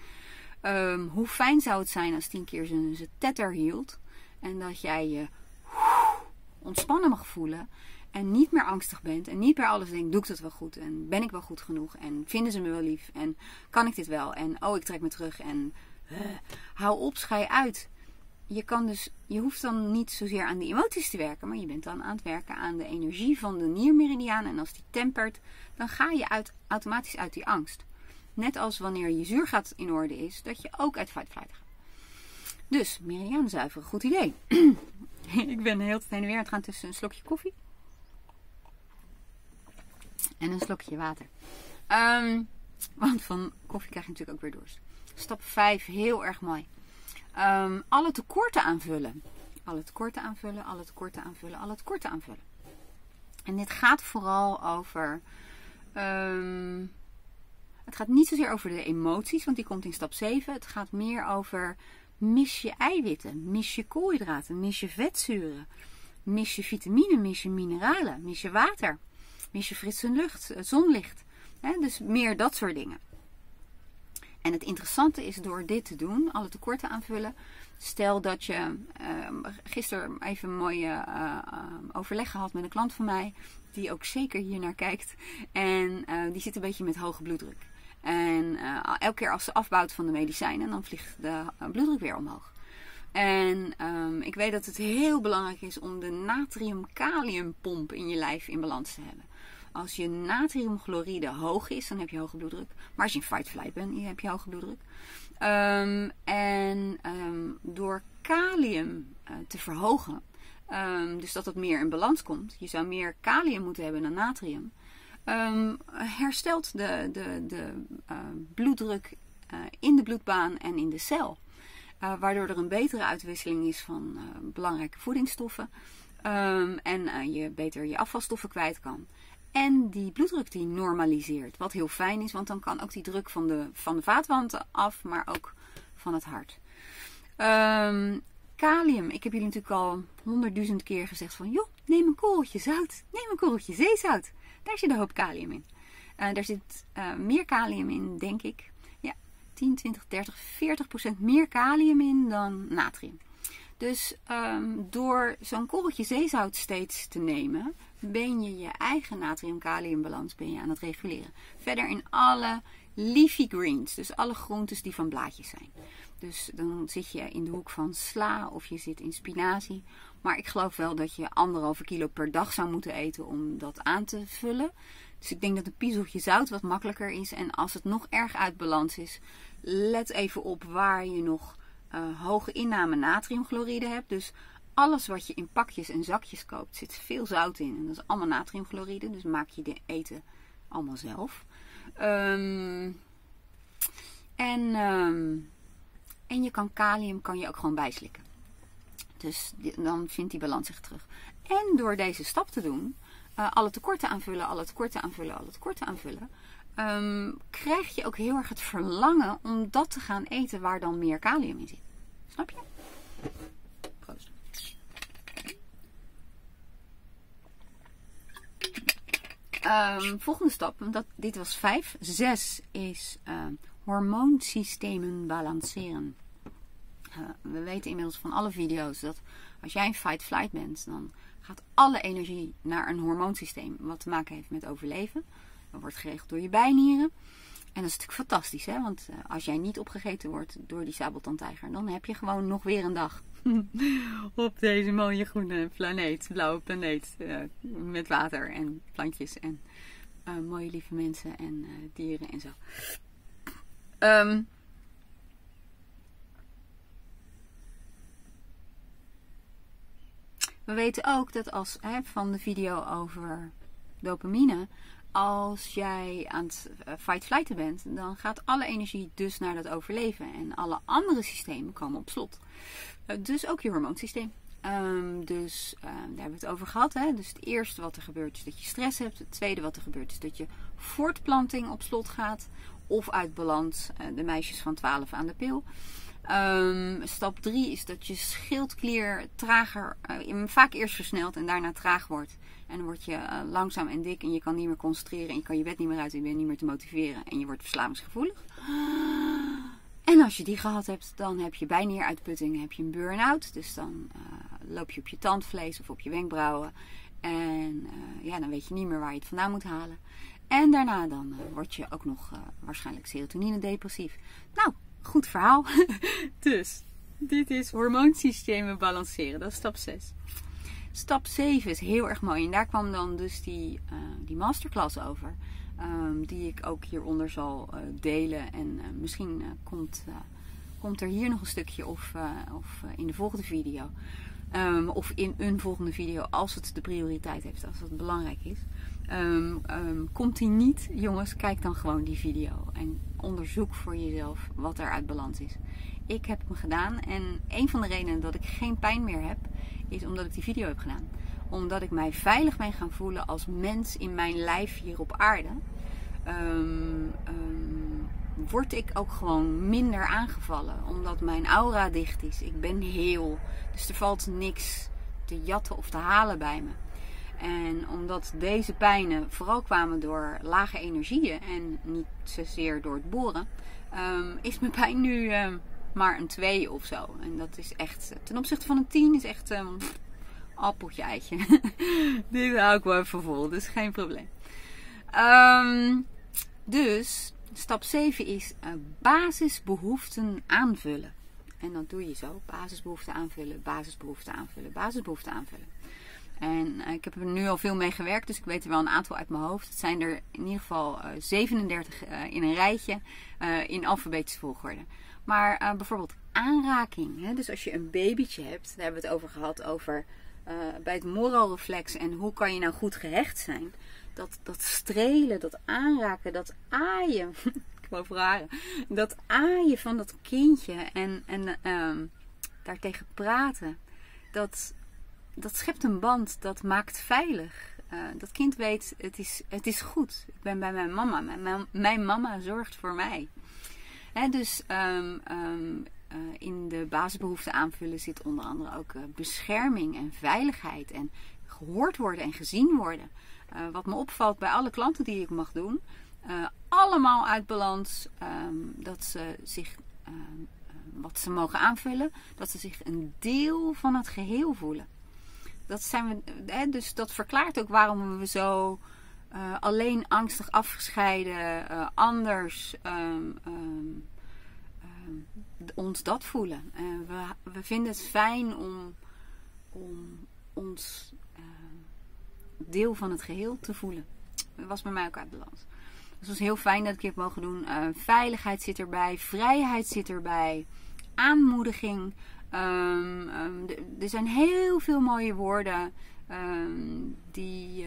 Speaker 1: Um, hoe fijn zou het zijn als tien keer zijn, tetter hield. En dat jij je ontspannen mag voelen. En niet meer angstig bent. En niet bij alles denkt, doe ik dat wel goed? En ben ik wel goed genoeg? En vinden ze me wel lief? En kan ik dit wel? En oh, ik trek me terug. En uh, hou op, schij uit. Je, kan dus, je hoeft dan niet zozeer aan die emoties te werken. Maar je bent dan aan het werken aan de energie van de niermeridiaan. En als die tempert, dan ga je uit, automatisch uit die angst. Net als wanneer je zuurgat in orde is, dat je ook uit fight flight gaat. Dus, meridiaan zuiveren, goed idee. ik ben heel tijd heen en weer aan het gaan tussen een slokje koffie en een slokje water. Um, want van koffie krijg je natuurlijk ook weer dorst. Stap 5, heel erg mooi. Um, alle tekorten aanvullen. Alle tekorten aanvullen, alle tekorten aanvullen, alle tekorten aanvullen. En dit gaat vooral over. Um, het gaat niet zozeer over de emoties, want die komt in stap 7. Het gaat meer over. Mis je eiwitten, mis je koolhydraten, mis je vetzuren, mis je vitamine, mis je mineralen, mis je water mis je frisse lucht, eh, zonlicht. Dus meer dat soort dingen. En het interessante is door dit te doen, alle tekorten aanvullen. Stel dat je uh, gisteren even een mooie uh, overleg gehad met een klant van mij, die ook zeker hier naar kijkt. En uh, die zit een beetje met hoge bloeddruk. En elke keer als ze afbouwt van de medicijnen, dan vliegt de bloeddruk weer omhoog. En um, ik weet dat het heel belangrijk is om de natrium-kaliumpomp in je lijf in balans te hebben. Als je natriumchloride hoog is, dan heb je hoge bloeddruk. Maar als je in fight flight bent, heb je hoge bloeddruk. Um, en um, door kalium uh, te verhogen, um, dus dat het meer in balans komt. Je zou meer kalium moeten hebben dan natrium. herstelt de, de, de uh, bloeddruk uh, in de bloedbaan en in de cel. waardoor er een betere uitwisseling is van belangrijke voedingsstoffen. en je beter je afvalstoffen kwijt kan. En die bloeddruk die normaliseert. Wat heel fijn is, want dan kan ook die druk van de, van de vaatwanten af, maar ook van het hart. Um, kalium. Ik heb jullie natuurlijk al honderdduizend keer gezegd van... joh, neem een korreltje zout. Neem een korreltje zeezout. Daar zit een hoop kalium in. Uh, daar zit uh, meer kalium in, denk ik. Ja, 10, 20, 30, 40 procent meer kalium in dan natrium. Dus um, door zo'n korreltje zeezout steeds te nemen, ben je je eigen natrium-kaliumbalans ben je aan het reguleren. Verder in alle leafy greens, dus alle groentes die van blaadjes zijn. Dus dan zit je in de hoek van sla of je zit in spinazie. Maar ik geloof wel dat je anderhalve kilo per dag zou moeten eten om dat aan te vullen. Dus ik denk dat een piezeltje zout wat makkelijker is. En als het nog erg uit balans is, let even op waar je nog uh, hoge inname natriumchloride hebt. Dus alles wat je in pakjes en zakjes koopt, zit veel zout in. En dat is allemaal natriumchloride. Dus maak je de eten allemaal zelf. Um, en, um, en je kan kalium kan je ook gewoon bijslikken. Dus dan vindt die balans zich terug. En door deze stap te doen, uh, alle tekorten aanvullen, alle tekorten aanvullen, alle tekorten aanvullen, um, krijg je ook heel erg het verlangen om dat te gaan eten waar dan meer kalium in zit. Snap je? Proost. Um, volgende stap, dat, dit was 5. 6 is uh, hormoonsystemen balanceren. Uh, we weten inmiddels van alle video's dat als jij in fight-flight bent, dan gaat alle energie naar een hormoonsysteem wat te maken heeft met overleven. Dat wordt geregeld door je bijnieren. En dat is natuurlijk fantastisch, hè? Want uh, als jij niet opgegeten wordt door die sabeltandtijger, dan heb je gewoon nog weer een dag op deze mooie groene planeet, blauwe planeet, uh, met water en plantjes en uh, mooie lieve mensen en dieren en zo. Um, we weten ook dat als hè, van de video over dopamine, als jij aan het eh, fight-flighten bent, dan gaat alle energie dus naar dat overleven. En alle andere systemen komen op slot. Uh, dus ook je hormoonsysteem. Um, dus um, daar hebben we het over gehad. Hè? Dus het eerste wat er gebeurt is dat je stress hebt. Het tweede wat er gebeurt is dat je voortplanting op slot gaat. Of uit balans, uh, de meisjes van 12 aan de pil. Um, stap 3 is dat je schildklier trager, uh, vaak eerst versnelt en daarna traag wordt. En dan word je uh, langzaam en dik en je kan niet meer concentreren en je kan je bed niet meer uit en je bent niet meer te motiveren en je wordt verslavingsgevoelig. En als je die gehad hebt, dan heb je bijnieruitputting, heb je een burn-out. Dus dan uh, loop je op je tandvlees of op je wenkbrauwen. En ja, dan weet je niet meer waar je het vandaan moet halen. En daarna dan word je ook nog waarschijnlijk serotonine depressief. Nou, goed verhaal. dus, dit is hormoonsystemen balanceren. Dat is stap 6. Stap 7 is heel erg mooi. En daar kwam dan dus die, uh, die masterclass over. Um, die ik ook hieronder zal uh, delen. En uh, misschien komt, komt er hier nog een stukje of, of in de volgende video. Um, of in een volgende video als het de prioriteit heeft, als het belangrijk is. Um, um, komt die niet, jongens, kijk dan gewoon die video. En onderzoek voor jezelf wat er uit balans is. Ik heb hem gedaan en een van de redenen dat ik geen pijn meer heb, is omdat ik die video heb gedaan. Omdat ik mij veilig ben gaan voelen als mens in mijn lijf hier op aarde. Um, word ik ook gewoon minder aangevallen. Omdat mijn aura dicht is. Ik ben heel. Dus er valt niks te jatten of te halen bij me. En omdat deze pijnen vooral kwamen door lage energieën en niet zozeer door het boren, um, is mijn pijn nu um, maar een 2 of zo. En dat is echt, ten opzichte van een 10 is echt um, appeltje eitje. Dit hou ik wel even vol, dus geen probleem. dus stap 7 is uh, basisbehoeften aanvullen. En dat doe je zo: basisbehoeften aanvullen, basisbehoeften aanvullen, basisbehoeften aanvullen. En uh, ik heb er nu al veel mee gewerkt, dus ik weet er wel een aantal uit mijn hoofd. Het zijn er in ieder geval uh, 37 uh, in een rijtje uh, in alfabetische volgorde. Maar bijvoorbeeld aanraking. Hè? Dus als je een babytje hebt, daar hebben we het over gehad, over bij het moralreflex en hoe kan je nou goed gehecht zijn. Dat, dat strelen, dat aanraken, dat aaien. ik wou vragen. Dat aaien van dat kindje en, en um, daartegen praten. Dat, dat schept een band, dat maakt veilig. uh, dat kind weet, het is, het is goed. Ik ben bij mijn mama. Mijn, mama zorgt voor mij. Hè, dus um, um, uh, in de basisbehoeften aanvullen zit onder andere ook uh, bescherming en veiligheid. En gehoord worden en gezien worden. wat me opvalt bij alle klanten die ik mag doen. allemaal uit balans. Um, dat ze zich wat ze mogen aanvullen, dat ze zich een deel van het geheel voelen. Dat zijn we, hè, dus dat verklaart ook waarom we zo uh, alleen angstig afgescheiden, uh, anders um, um, um, ons dat voelen. We, we vinden het fijn om, om ons deel van het geheel te voelen. Dat was bij mij ook uit balans. Dus het was heel fijn dat ik het mogen doen. veiligheid zit erbij, vrijheid zit erbij aanmoediging. Um, um, er zijn heel veel mooie woorden um, die,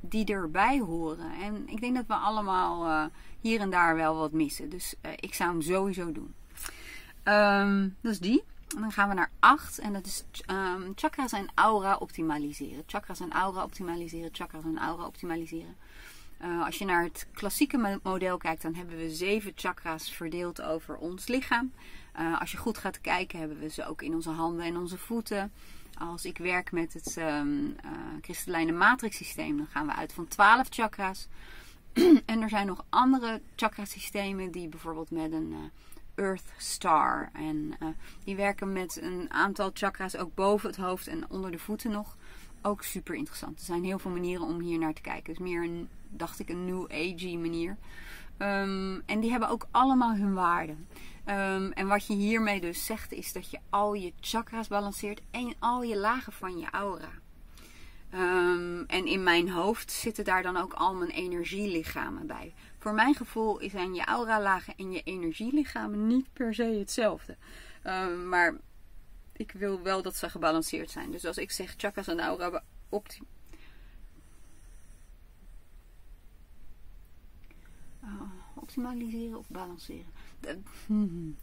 Speaker 1: die erbij horen. En ik denk dat we allemaal uh, hier en daar wel wat missen. Dus uh, ik zou hem sowieso doen. dat is die. En dan gaan we naar 8. En dat is chakras en aura optimaliseren. Chakras en aura optimaliseren. Chakras en aura optimaliseren. Uh, als je naar het klassieke model kijkt, dan hebben we zeven chakras verdeeld over ons lichaam. Uh, als je goed gaat kijken, hebben we ze ook in onze handen en onze voeten. Als ik werk met het um, uh, kristallijne matrix systeem, dan gaan we uit van 12 chakras. en er zijn nog andere chakrasystemen die bijvoorbeeld met een uh, Earth Star. En die werken met een aantal chakras ook boven het hoofd en onder de voeten nog. Ook super interessant. Er zijn heel veel manieren om hier naar te kijken. Dus meer een, dacht ik, een New Age manier. Um, en die hebben ook allemaal hun waarde. Um, en wat je hiermee dus zegt is dat je al je chakras balanceert en al je lagen van je aura. Um, en in mijn hoofd zitten daar dan ook al mijn energielichamen bij. Voor mijn gevoel zijn je aura-lagen en je energielichamen niet per se hetzelfde. Um, maar ik wil wel dat ze gebalanceerd zijn. Dus als ik zeg chakras en aura opti oh, optimaliseren of balanceren.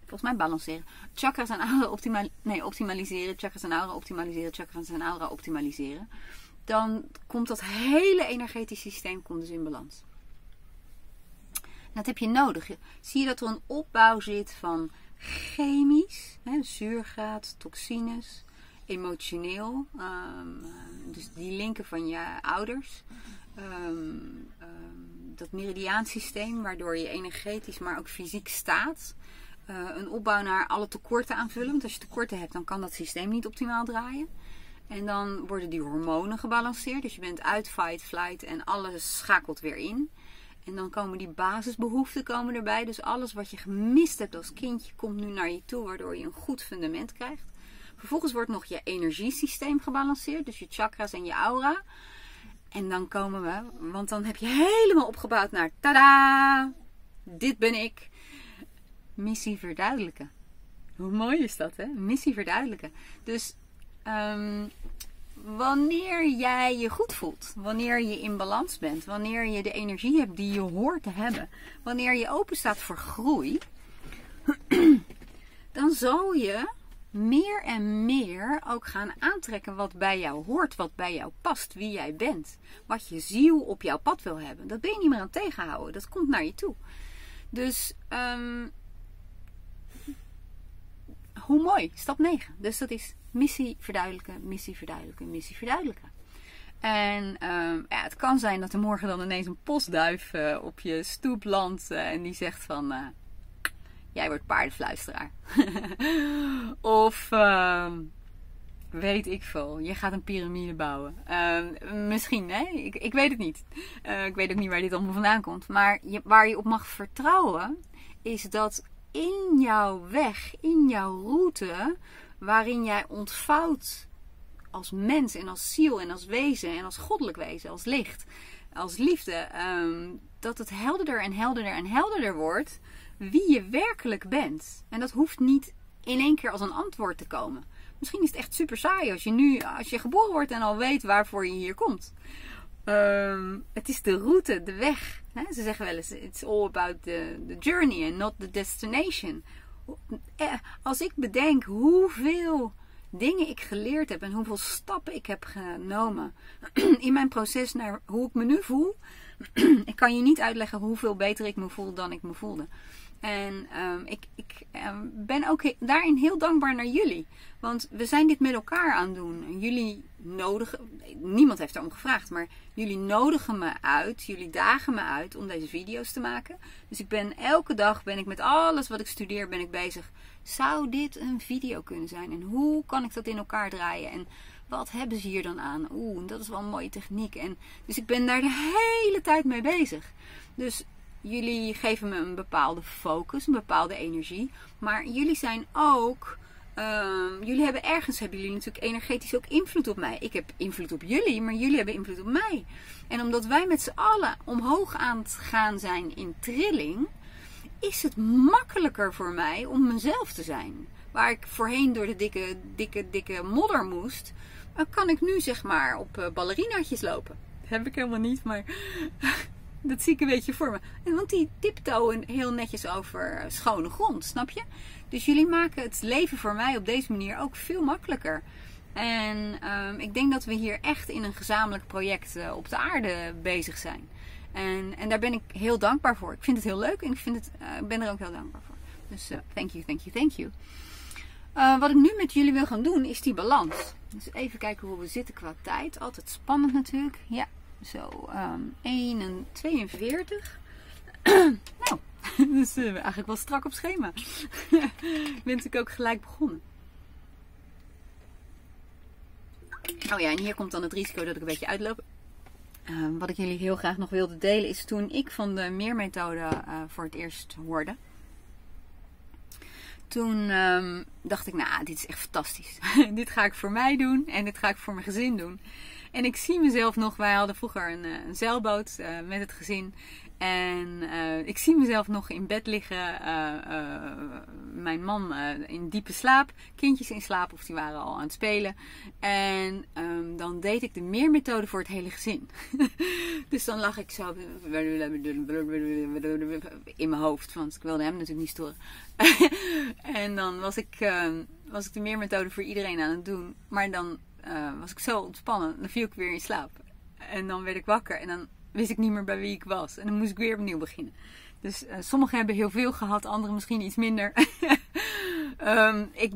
Speaker 1: Volgens mij balanceren. Chakras en aura optimal, nee, optimaliseren. Chakras en aura optimaliseren. Chakras en aura optimaliseren. Dan komt dat hele energetische systeem komt dus in balans. dat heb je nodig. Zie je dat er een opbouw zit van chemisch, hè, zuurgraad, toxines, emotioneel. Um, dus die linken van je ouders. Um, dat meridiaansysteem, waardoor je energetisch, maar ook fysiek staat. Uh, een opbouw naar alle tekorten aanvullen. Want als je tekorten hebt, dan kan dat systeem niet optimaal draaien. En dan worden die hormonen gebalanceerd. Dus je bent uit fight, flight en alles schakelt weer in. En dan komen die basisbehoeften komen erbij. Dus alles wat je gemist hebt als kindje komt nu naar je toe, waardoor je een goed fundament krijgt. Vervolgens wordt nog je energiesysteem gebalanceerd, dus je chakras en je aura. En dan komen we, want dan heb je helemaal opgebouwd naar tada! Dit ben ik. Missie verduidelijken. Hoe mooi is dat, hè? Missie verduidelijken. Dus um, wanneer jij je goed voelt, wanneer je in balans bent, wanneer je de energie hebt die je hoort te hebben, wanneer je open staat voor groei, dan zal je meer en meer ook gaan aantrekken wat bij jou hoort, wat bij jou past, wie jij bent. Wat je ziel op jouw pad wil hebben. Dat ben je niet meer aan het tegenhouden. Dat komt naar je toe. Dus um, hoe mooi. Stap 9. Dus dat is missie verduidelijken, missie verduidelijken, missie verduidelijken. En um, ja, het kan zijn dat er morgen dan ineens een postduif uh, op je stoep landt uh, en die zegt van... Uh, jij wordt paardenfluisteraar. of uh, weet ik veel, je gaat een piramide bouwen. Uh, misschien, hè? Ik, ik, weet het niet. Uh, ik weet ook niet waar dit allemaal vandaan komt. Maar waar je op mag vertrouwen, is dat in jouw weg, in jouw route, waarin jij ontvouwt als mens en als ziel en als wezen en als goddelijk wezen, als licht, als liefde, um, dat het helderder en helderder en helderder wordt wie je werkelijk bent. En dat hoeft niet in één keer als een antwoord te komen. Misschien is het echt super saai als je nu, als je geboren wordt en al weet waarvoor je hier komt. Um, het is de route, de weg. Ze zeggen wel eens: it's all about the, the journey and not the destination. Eh, als ik bedenk hoeveel dingen ik geleerd heb en hoeveel stappen ik heb genomen in mijn proces naar hoe ik me nu voel. ik kan je niet uitleggen hoeveel beter ik me voel dan ik me voelde. En um, ik, ik um, ben ook daarin heel dankbaar naar jullie. Want we zijn dit met elkaar aan het doen. En jullie nodigen, niemand heeft erom gevraagd, maar jullie nodigen me uit, jullie dagen me uit om deze video's te maken. Dus ik ben elke dag ben ik met alles wat ik studeer ben ik bezig. Zou dit een video kunnen zijn? En hoe kan ik dat in elkaar draaien? En wat hebben ze hier dan aan? Oeh, dat is wel een mooie techniek. En, dus ik ben daar de hele tijd mee bezig. Dus jullie geven me een bepaalde focus, een bepaalde energie. Maar jullie zijn ook. Um, jullie hebben ergens hebben jullie natuurlijk energetisch ook invloed op mij. Ik heb invloed op jullie, maar jullie hebben invloed op mij. En omdat wij met z'n allen omhoog aan het gaan zijn in trilling, is het makkelijker voor mij om mezelf te zijn. Waar ik voorheen door de dikke, dikke, dikke modder moest, kan ik nu zeg maar op uh, ballerinaatjes lopen. Dat heb ik helemaal niet, maar dat zie ik een beetje voor me. En want die tiptoeën heel netjes over schone grond, snap je? Dus jullie maken het leven voor mij op deze manier ook veel makkelijker. En um, ik denk dat we hier echt in een gezamenlijk project uh, op de aarde bezig zijn. En, en daar ben ik heel dankbaar voor. Ik vind het heel leuk en ik vind het, uh, ben er ook heel dankbaar voor. Dus thank you, thank you, thank you. wat ik nu met jullie wil gaan doen is die balans. Dus even kijken hoe we zitten qua tijd. Altijd spannend natuurlijk. Ja, zo, um, 1 en 42. nou, dus uh, eigenlijk wel strak op schema. ben ik ook gelijk begonnen. Oh ja, en hier komt dan het risico dat ik een beetje uitloop. Uh, wat ik jullie heel graag nog wilde delen is toen ik van de meermethode uh, voor het eerst hoorde. Toen um, dacht ik, nou, dit is echt fantastisch. dit ga ik voor mij doen en dit ga ik voor mijn gezin doen. En ik zie mezelf nog, wij hadden vroeger een, een zeilboot uh, met het gezin. En uh, ik zie mezelf nog in bed liggen, mijn man in diepe slaap, kindjes in slaap of die waren al aan het spelen. En um, dan deed ik de meermethode voor het hele gezin. dus dan lag ik zo in mijn hoofd, want ik wilde hem natuurlijk niet storen. en dan was ik, ehm, was ik de meermethode voor iedereen aan het doen. Maar dan was ik zo ontspannen, dan viel ik weer in slaap. En dan werd ik wakker en dan wist ik niet meer bij wie ik was. En dan moest ik weer opnieuw beginnen. Dus uh, sommigen hebben heel veel gehad, anderen misschien iets minder. um, ik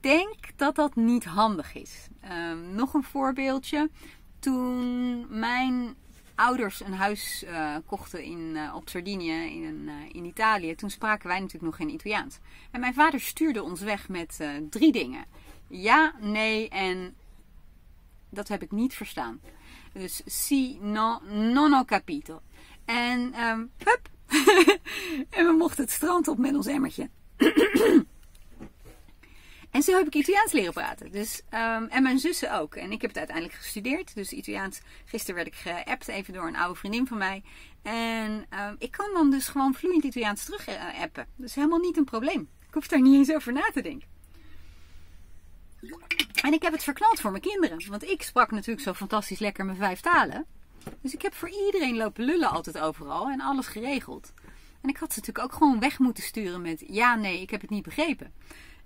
Speaker 1: denk dat dat niet handig is. Um, nog een voorbeeldje. Toen mijn ouders een huis uh, kochten in, op Sardinië in, in Italië, toen spraken wij natuurlijk nog geen Italiaans. En mijn vader stuurde ons weg met drie dingen: ja, nee en dat heb ik niet verstaan. Dus si, no, non ho capito. En um, hup. en we mochten het strand op met ons emmertje. en zo heb ik Italiaans leren praten. Dus, um, en mijn zussen ook. En ik heb het uiteindelijk gestudeerd. Dus Italiaans. Gisteren werd ik geappt even door een oude vriendin van mij. En um, ik kan dan dus gewoon vloeiend Italiaans terug uh, appen. Dat is helemaal niet een probleem. Ik hoef daar niet eens over na te denken. En ik heb het verknald voor mijn kinderen. Want ik sprak natuurlijk zo fantastisch lekker mijn vijf talen. Dus ik heb voor iedereen lopen lullen altijd overal en alles geregeld. En ik had ze natuurlijk ook gewoon weg moeten sturen met ja, nee, ik heb het niet begrepen.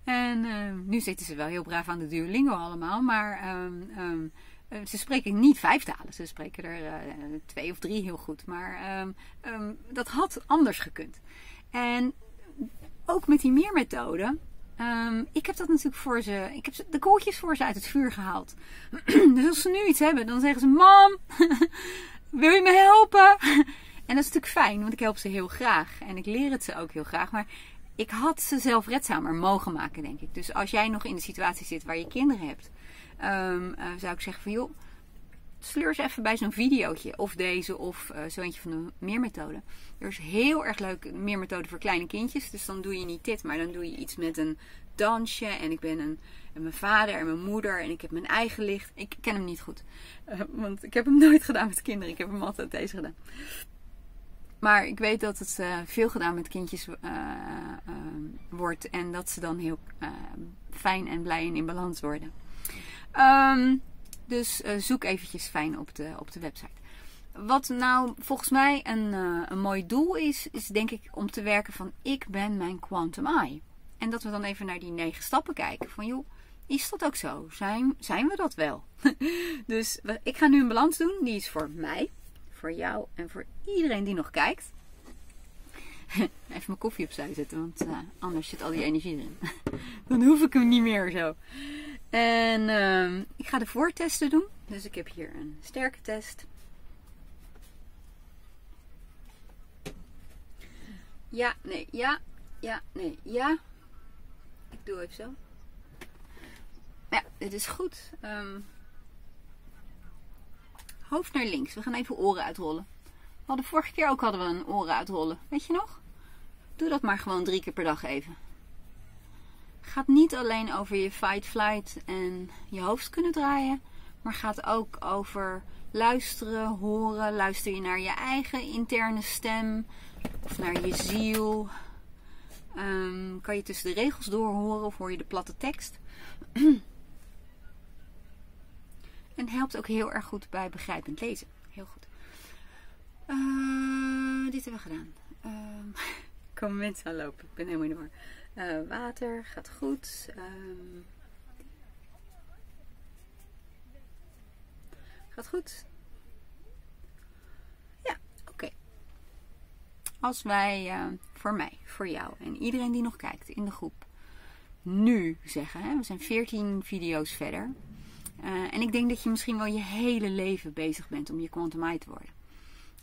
Speaker 1: En uh, nu zitten ze wel heel braaf aan de Duolingo allemaal, maar um, um, ze spreken niet vijf talen. Ze spreken er uh, twee of drie heel goed. Maar dat had anders gekund. En ook met die meermethode Um, ik heb dat natuurlijk voor ze. Ik heb de kooltjes voor ze uit het vuur gehaald. dus als ze nu iets hebben, dan zeggen ze: Mam, wil je me helpen? en dat is natuurlijk fijn, want ik help ze heel graag. En ik leer het ze ook heel graag. Maar ik had ze zelfredzamer mogen maken, denk ik. Dus als jij nog in de situatie zit waar je kinderen hebt, um, uh, zou ik zeggen: van joh sleur ze even bij zo'n videootje. Of deze, of uh, zo eentje van de meermethode. Er is heel erg leuk meermethode voor kleine kindjes. Dus dan doe je niet dit, maar dan doe je iets met een dansje. En ik ben een, en mijn vader en mijn moeder. En ik heb mijn eigen licht. Ik ken hem niet goed. Uh, want ik heb hem nooit gedaan met kinderen. Ik heb hem altijd deze gedaan. Maar ik weet dat het uh, veel gedaan met kindjes wordt. En dat ze dan heel fijn en blij en in balans worden. Um, dus uh, zoek eventjes fijn op de, op de website. Wat nou volgens mij een, uh, een mooi doel is, is denk ik om te werken van ik ben mijn quantum eye. En dat we dan even naar die negen stappen kijken. Van joh, Is dat ook zo? Zijn, zijn we dat wel? dus ik ga nu een balans doen. Die is voor mij, voor jou en voor iedereen die nog kijkt. Even mijn koffie opzij zetten, want uh, anders zit al die energie erin. Dan hoef ik hem niet meer zo. En uh, ik ga de voortesten doen. Dus ik heb hier een sterke test. Ja, nee, ja, ja, nee, ja. Ik doe even zo. Ja, dit is goed. Um, hoofd naar links. We gaan even oren uitrollen. We hadden vorige keer ook hadden we een oren uitrollen. Weet je nog? Doe dat maar gewoon drie keer per dag even. Gaat niet alleen over je fight, flight en je hoofd kunnen draaien. Maar gaat ook over luisteren, horen. Luister je naar je eigen interne stem. Of naar je ziel. Um, kan je tussen de regels doorhoren of hoor je de platte tekst. en helpt ook heel erg goed bij begrijpend lezen. Heel goed. Uh, dit hebben we gedaan. Uh, komen mensen aanlopen. Ik ben helemaal in de war. Uh, water gaat goed. Um, gaat goed. Ja, oké. Als wij uh, voor mij, voor jou en iedereen die nog kijkt in de groep nu zeggen, hè, we zijn 14 video's verder. Uh, en ik denk dat je misschien wel je hele leven bezig bent om je quantum eye te worden.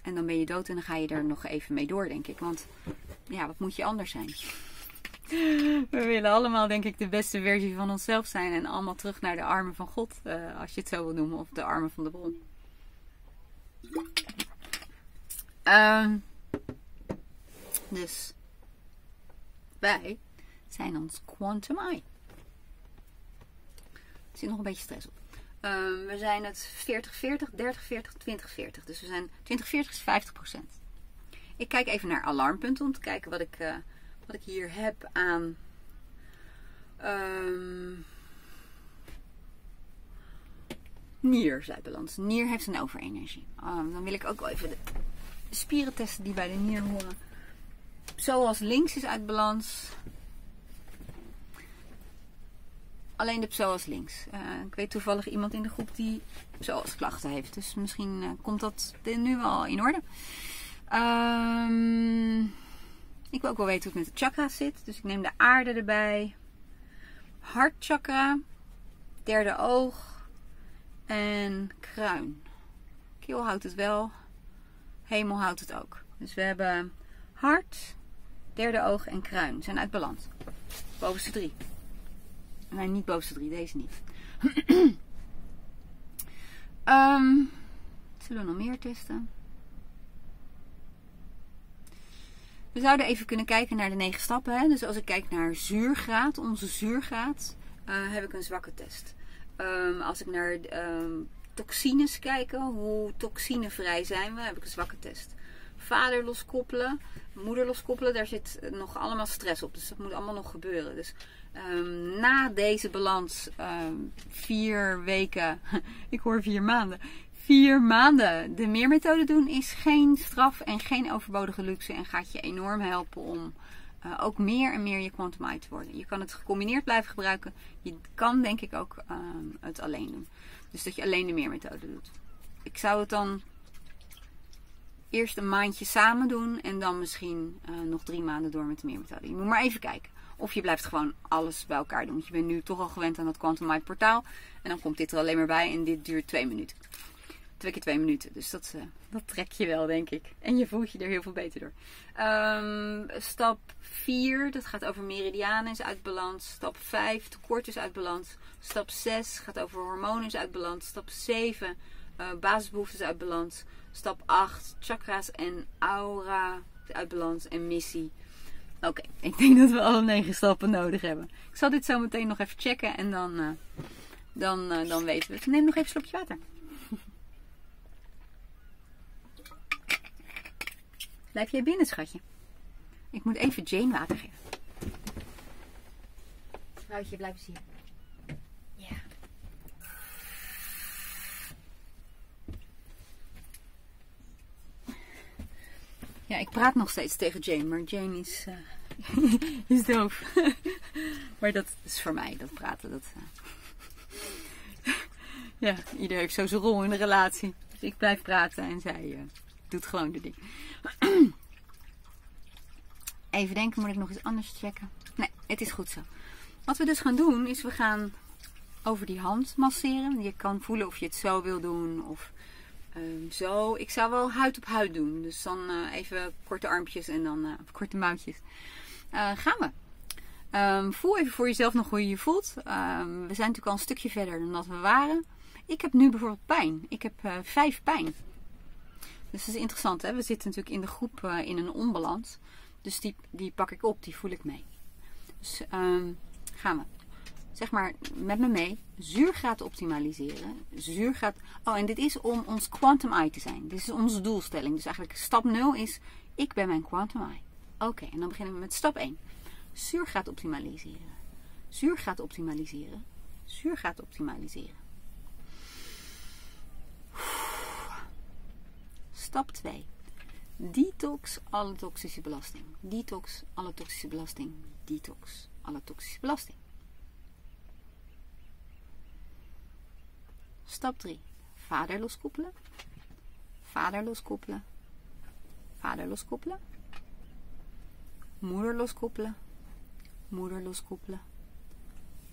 Speaker 1: En dan ben je dood en dan ga je er nog even mee door, denk ik. Want ja, wat moet je anders zijn? We willen allemaal, denk ik, de beste versie van onszelf zijn. En allemaal terug naar de armen van God, uh, als je het zo wil noemen. Of de armen van de bron. Um, dus wij zijn ons quantum eye. Er zit nog een beetje stress op. Um, we zijn het 40-40, 30-40, 20-40. Dus we zijn 20-40 is 50%. Ik kijk even naar alarmpunten om te kijken wat ik, uh, wat ik hier heb aan. Um, nier, balans. Nier heeft een overenergie. Um, dan wil ik ook wel even de spieren testen die bij de nier horen. Zoals links is uit balans. Alleen de psoas links. Uh, ik weet toevallig iemand in de groep die psoas klachten heeft. Dus misschien uh, komt dat nu wel in orde. Um, ik wil ook wel weten hoe het met de chakra zit. Dus ik neem de aarde erbij. Hartchakra. Derde oog. En kruin. Keel houdt het wel. Hemel houdt het ook. Dus we hebben hart, derde oog en kruin. Zijn uit balans. Bovenste drie. Nee, niet bovenste drie, deze niet. um, zullen we nog meer testen? We zouden even kunnen kijken naar de negen stappen. Hè? Dus als ik kijk naar zuurgraad, onze zuurgraad, uh, heb ik een zwakke test. Um, als ik naar um, toxines kijk, hoe toxinevrij zijn we, heb ik een zwakke test. Vader loskoppelen, moeder loskoppelen, daar zit nog allemaal stress op. Dus dat moet allemaal nog gebeuren. Dus Um, na deze balans, vier weken, ik hoor vier maanden, vier maanden de meermethode doen is geen straf en geen overbodige luxe en gaat je enorm helpen om uh, ook meer en meer je quantum te worden. Je kan het gecombineerd blijven gebruiken. Je kan denk ik ook um, het alleen doen. Dus dat je alleen de meermethode doet. Ik zou het dan eerst een maandje samen doen en dan misschien uh, nog drie maanden door met de meermethode. Je moet maar even kijken. Of je blijft gewoon alles bij elkaar doen. Want je bent nu toch al gewend aan dat Quantum Mind portaal. En dan komt dit er alleen maar bij. En dit duurt twee minuten. Twee keer twee minuten. Dus dat, uh, dat trek je wel, denk ik. En je voelt je er heel veel beter door. Um, stap 4, dat gaat over meridianen, is uit balans. Stap 5, tekort is uit balans. Stap 6 gaat over hormonen, is uit balans. Stap 7, uh, basisbehoeften is uit balans. Stap 8, chakra's en aura uit balans. En missie Oké, ik denk dat we alle negen stappen nodig hebben. Ik zal dit zo meteen nog even checken en dan, uh, dan, dan weten we het. Neem nog even een slokje water. Blijf jij binnen, schatje? Ik moet even Jane water geven. Vrouwtje, blijf hier. Ja. Ja, ik praat nog steeds tegen Jane, maar Jane is, uh, is doof. maar dat is voor mij, dat praten. Dat, uh, Ja, ieder heeft zo zijn rol in de relatie. Dus ik blijf praten en zij uh, doet gewoon de ding. Even denken, moet ik nog iets anders checken? Nee, het is goed zo. Wat we dus gaan doen, is we gaan over die hand masseren. Je kan voelen of je het zo wil doen of uh, zo. Ik zou wel huid op huid doen. Dus dan uh, even korte armpjes en dan uh, korte mouwtjes. gaan we. Um, voel even voor jezelf nog hoe je je voelt. Um, we zijn natuurlijk al een stukje verder dan dat we waren. Ik heb nu bijvoorbeeld pijn. Ik heb vijf pijn. Dus dat is interessant. Hè? We zitten natuurlijk in de groep in een onbalans. Dus die, die pak ik op, die voel ik mee. Dus um, gaan we. Zeg maar met me mee. Zuurgraad optimaliseren. Zuurgraad. Oh, en dit is om ons quantum eye te zijn. Dit is onze doelstelling. Dus eigenlijk stap 0 is: ik ben mijn quantum eye. Oké, en dan beginnen we met stap 1. Zuurgraad optimaliseren. Zuurgraad optimaliseren. Zuurgraad optimaliseren. Stap 2. Detox alle toxische belasting. Detox alle toxische belasting. Detox alle toxische belasting. Stap 3. Vader loskoppelen. Vader loskoppelen. Vader loskoppelen. Moeder loskoppelen. Moeder loskoppelen.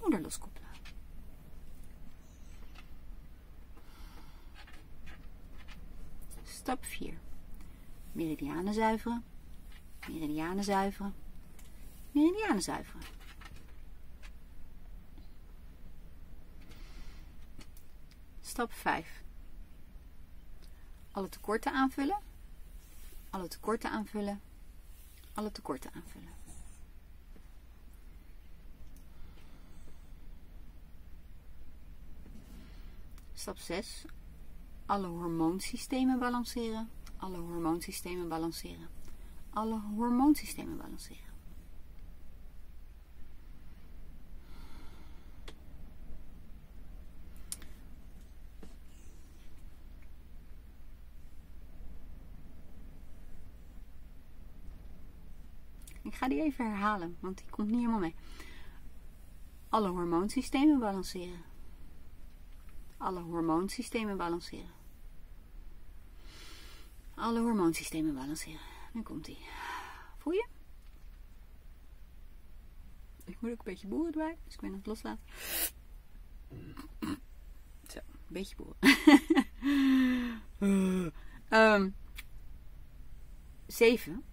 Speaker 1: Moeder loskoppelen. Stap 4 meridianen zuiveren, meridianen zuiveren, meridianen zuiveren. Stap 5. Alle tekorten aanvullen, alle tekorten aanvullen, alle tekorten aanvullen. Stap 6. Alle hormoonsystemen balanceren alle hormoonsystemen balanceren. Alle hormoonsystemen balanceren. Ik ga die even herhalen, want die komt niet helemaal mee. Alle hormoonsystemen balanceren. Alle hormoonsystemen balanceren. Alle hormoonsystemen balanceren. Nu komt hij. Voel je? Ik moet ook een beetje boeren erbij, dus ik ben het loslaten. Zo, een beetje boeren. um, zeven.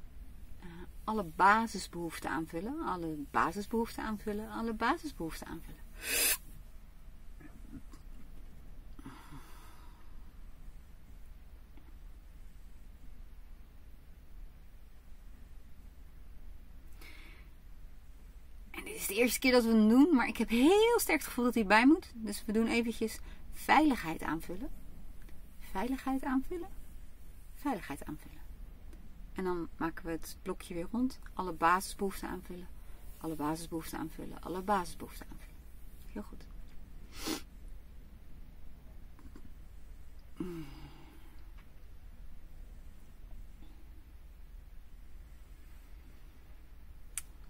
Speaker 1: Uh, alle basisbehoeften aanvullen. Alle basisbehoeften aanvullen. Alle basisbehoeften aanvullen. Eerste keer dat we het doen, maar ik heb heel sterk het gevoel dat hij bij moet. Dus we doen eventjes veiligheid aanvullen. Veiligheid aanvullen. Veiligheid aanvullen. En dan maken we het blokje weer rond. Alle basisbehoeften aanvullen. Alle basisbehoeften aanvullen. Alle basisbehoeften aanvullen. Heel goed.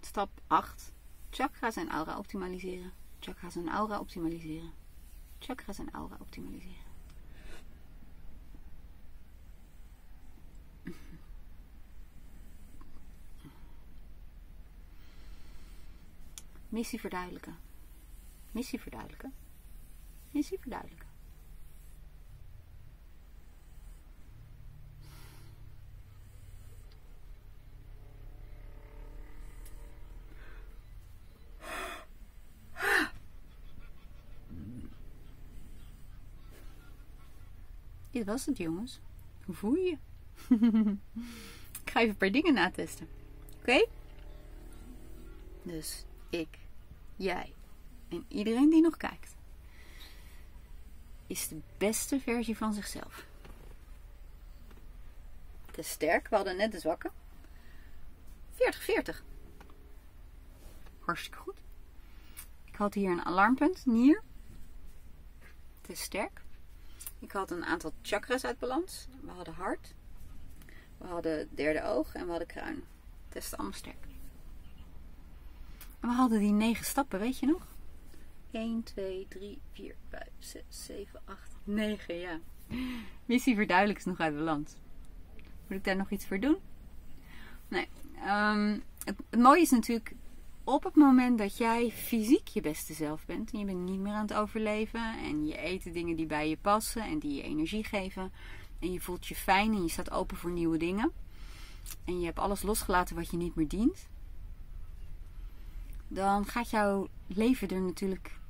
Speaker 1: Stap 8. Chakras en aura optimaliseren. Chakras en aura optimaliseren. Chakras en aura optimaliseren. Missie verduidelijken. Missie verduidelijken. Missie verduidelijken. Dit was het, jongens. Hoe voel je ik ga even een paar dingen natesten. Oké? Dus ik, jij en iedereen die nog kijkt, is de beste versie van zichzelf. Te sterk, we hadden net de zwakke. 40-40. Hartstikke goed. Ik had hier een alarmpunt, nier. Te sterk. Ik had een aantal chakras uit balans. We hadden hart. We hadden derde oog en we hadden kruin. Testen allemaal sterk. En we hadden die negen stappen, weet je nog? 1, 2, 3, 4, 5, 6, 7, 8, 9. Ja. Missie verduidelijk is nog uit balans. Moet ik daar nog iets voor doen? Nee. Um, het, het mooie is natuurlijk op het moment dat jij fysiek je beste zelf bent en je bent niet meer aan het overleven en je eet dingen die bij je passen en die je energie geven en je voelt je fijn en je staat open voor nieuwe dingen en je hebt alles losgelaten wat je niet meer dient, dan gaat jouw leven er natuurlijk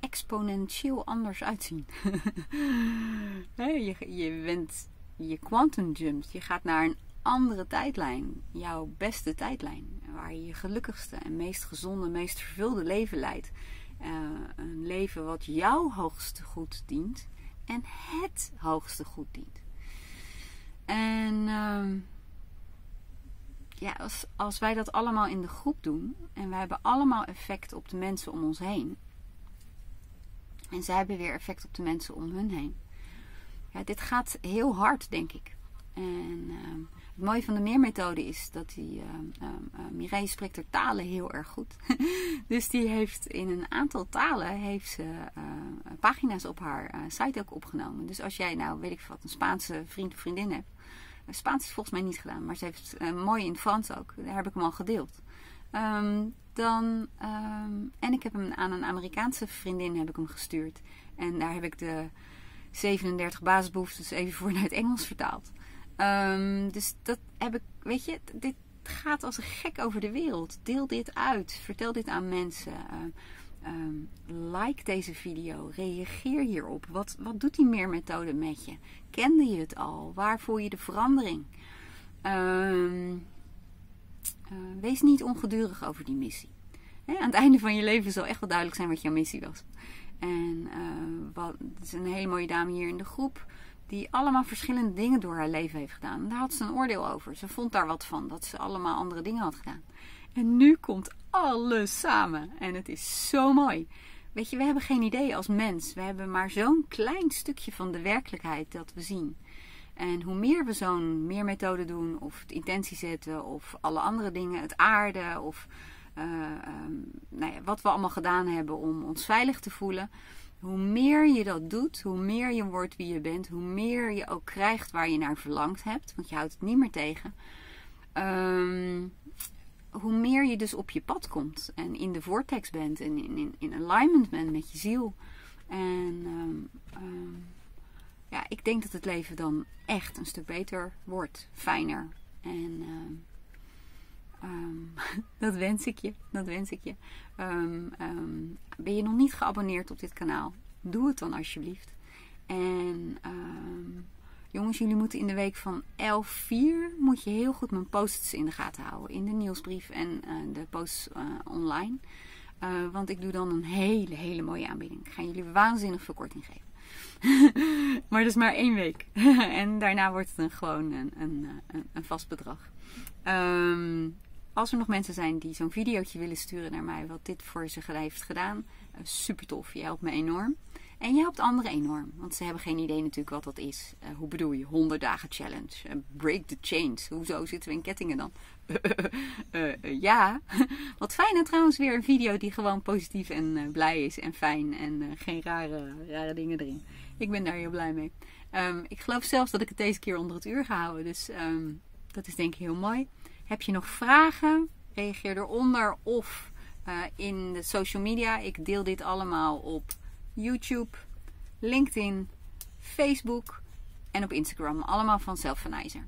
Speaker 1: exponentieel anders uitzien. je, je bent je quantum jumps, je gaat naar een andere tijdlijn, jouw beste tijdlijn, waar je je gelukkigste en meest gezonde, meest vervulde leven leidt. Uh, een leven wat jouw hoogste goed dient en het hoogste goed dient. En uh, ja, als, als wij dat allemaal in de groep doen en wij hebben allemaal effect op de mensen om ons heen. En zij hebben weer effect op de mensen om hun heen. Ja, dit gaat heel hard, denk ik. En uh, het mooie van de meermethode is dat die, uh, Mireille spreekt er talen heel erg goed. dus die heeft in een aantal talen heeft ze pagina's op haar site ook opgenomen. Dus als jij nou, weet ik wat, een Spaanse vriend of vriendin hebt. Spaans is volgens mij niet gedaan, maar ze heeft mooi in Frans ook. Daar heb ik hem al gedeeld. Um, dan, um, en ik heb hem aan een Amerikaanse vriendin heb ik hem gestuurd. En daar heb ik de 37 basisbehoeftes even voor naar het Engels vertaald. Um, dus dat heb ik, weet je, dit gaat als een gek over de wereld. Deel dit uit. Vertel dit aan mensen. Uh, um, like deze video. Reageer hierop. Wat, wat doet die meermethode met je? Kende je het al? Waar voel je de verandering? Um, uh, wees niet ongedurig over die missie. Aan het einde van je leven zal echt wel duidelijk zijn wat jouw missie was. En uh, wat, is een hele mooie dame hier in de groep die allemaal verschillende dingen door haar leven heeft gedaan. Daar had ze een oordeel over. Ze vond daar wat van, dat ze allemaal andere dingen had gedaan. En nu komt alles samen. En het is zo mooi. Weet je, we hebben geen idee als mens. We hebben maar zo'n klein stukje van de werkelijkheid dat we zien. En hoe meer we zo'n meermethode doen, of het intentie zetten, of alle andere dingen, het aarden, of uh, um, nou ja, wat we allemaal gedaan hebben om ons veilig te voelen, hoe meer je dat doet, hoe meer je wordt wie je bent, hoe meer je ook krijgt waar je naar verlangd hebt, want je houdt het niet meer tegen. Um, hoe meer je dus op je pad komt en in de vortex bent en in, in, in alignment bent met je ziel. En um, um, ja, ik denk dat het leven dan echt een stuk beter wordt, fijner. En Um, dat wens ik je. Dat wens ik je. Um, um, ben je nog niet geabonneerd op dit kanaal? Doe het dan alsjeblieft. En jongens, jullie moeten in de week van 11.4 moet je heel goed mijn posts in de gaten houden. In de nieuwsbrief en uh, de posts uh, online. Uh, want ik doe dan een hele, hele mooie aanbieding. Ik ga jullie waanzinnig veel korting geven. maar dat is maar één week. en daarna wordt het een, gewoon een, een, een, een vast bedrag. Um, als er nog mensen zijn die zo'n videootje willen sturen naar mij, wat dit voor ze heeft gedaan, uh, super tof. Je helpt me enorm. En je helpt anderen enorm, want ze hebben geen idee natuurlijk wat dat is. Uh, hoe bedoel je? 100 dagen challenge. Uh, break the chains. Hoezo zitten we in kettingen dan? ja. wat fijn en trouwens weer een video die gewoon positief en blij is en fijn en geen rare, rare dingen erin. Ik ben daar heel blij mee. Um, ik geloof zelfs dat ik het deze keer onder het uur ga houden. Dus um, dat is denk ik heel mooi. Heb je nog vragen? Reageer eronder of uh, in de social media. Ik deel dit allemaal op YouTube, LinkedIn, Facebook en op Instagram. Allemaal van Selfanizer.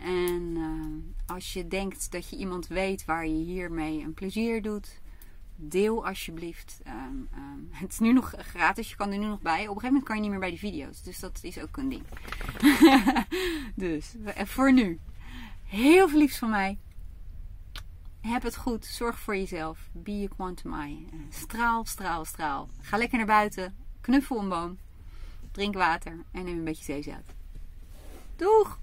Speaker 1: En uh, als je denkt dat je iemand weet waar je hiermee een plezier doet, deel alsjeblieft. Um, um, het is nu nog gratis, je kan er nu nog bij. Op een gegeven moment kan je niet meer bij die video's. Dus dat is ook een ding. dus voor nu. Heel veel liefs van mij. Heb het goed. Zorg voor jezelf. Be a quantum eye. Straal, straal, straal. Ga lekker naar buiten. Knuffel een boom. Drink water. En neem een beetje zeezout. Doeg!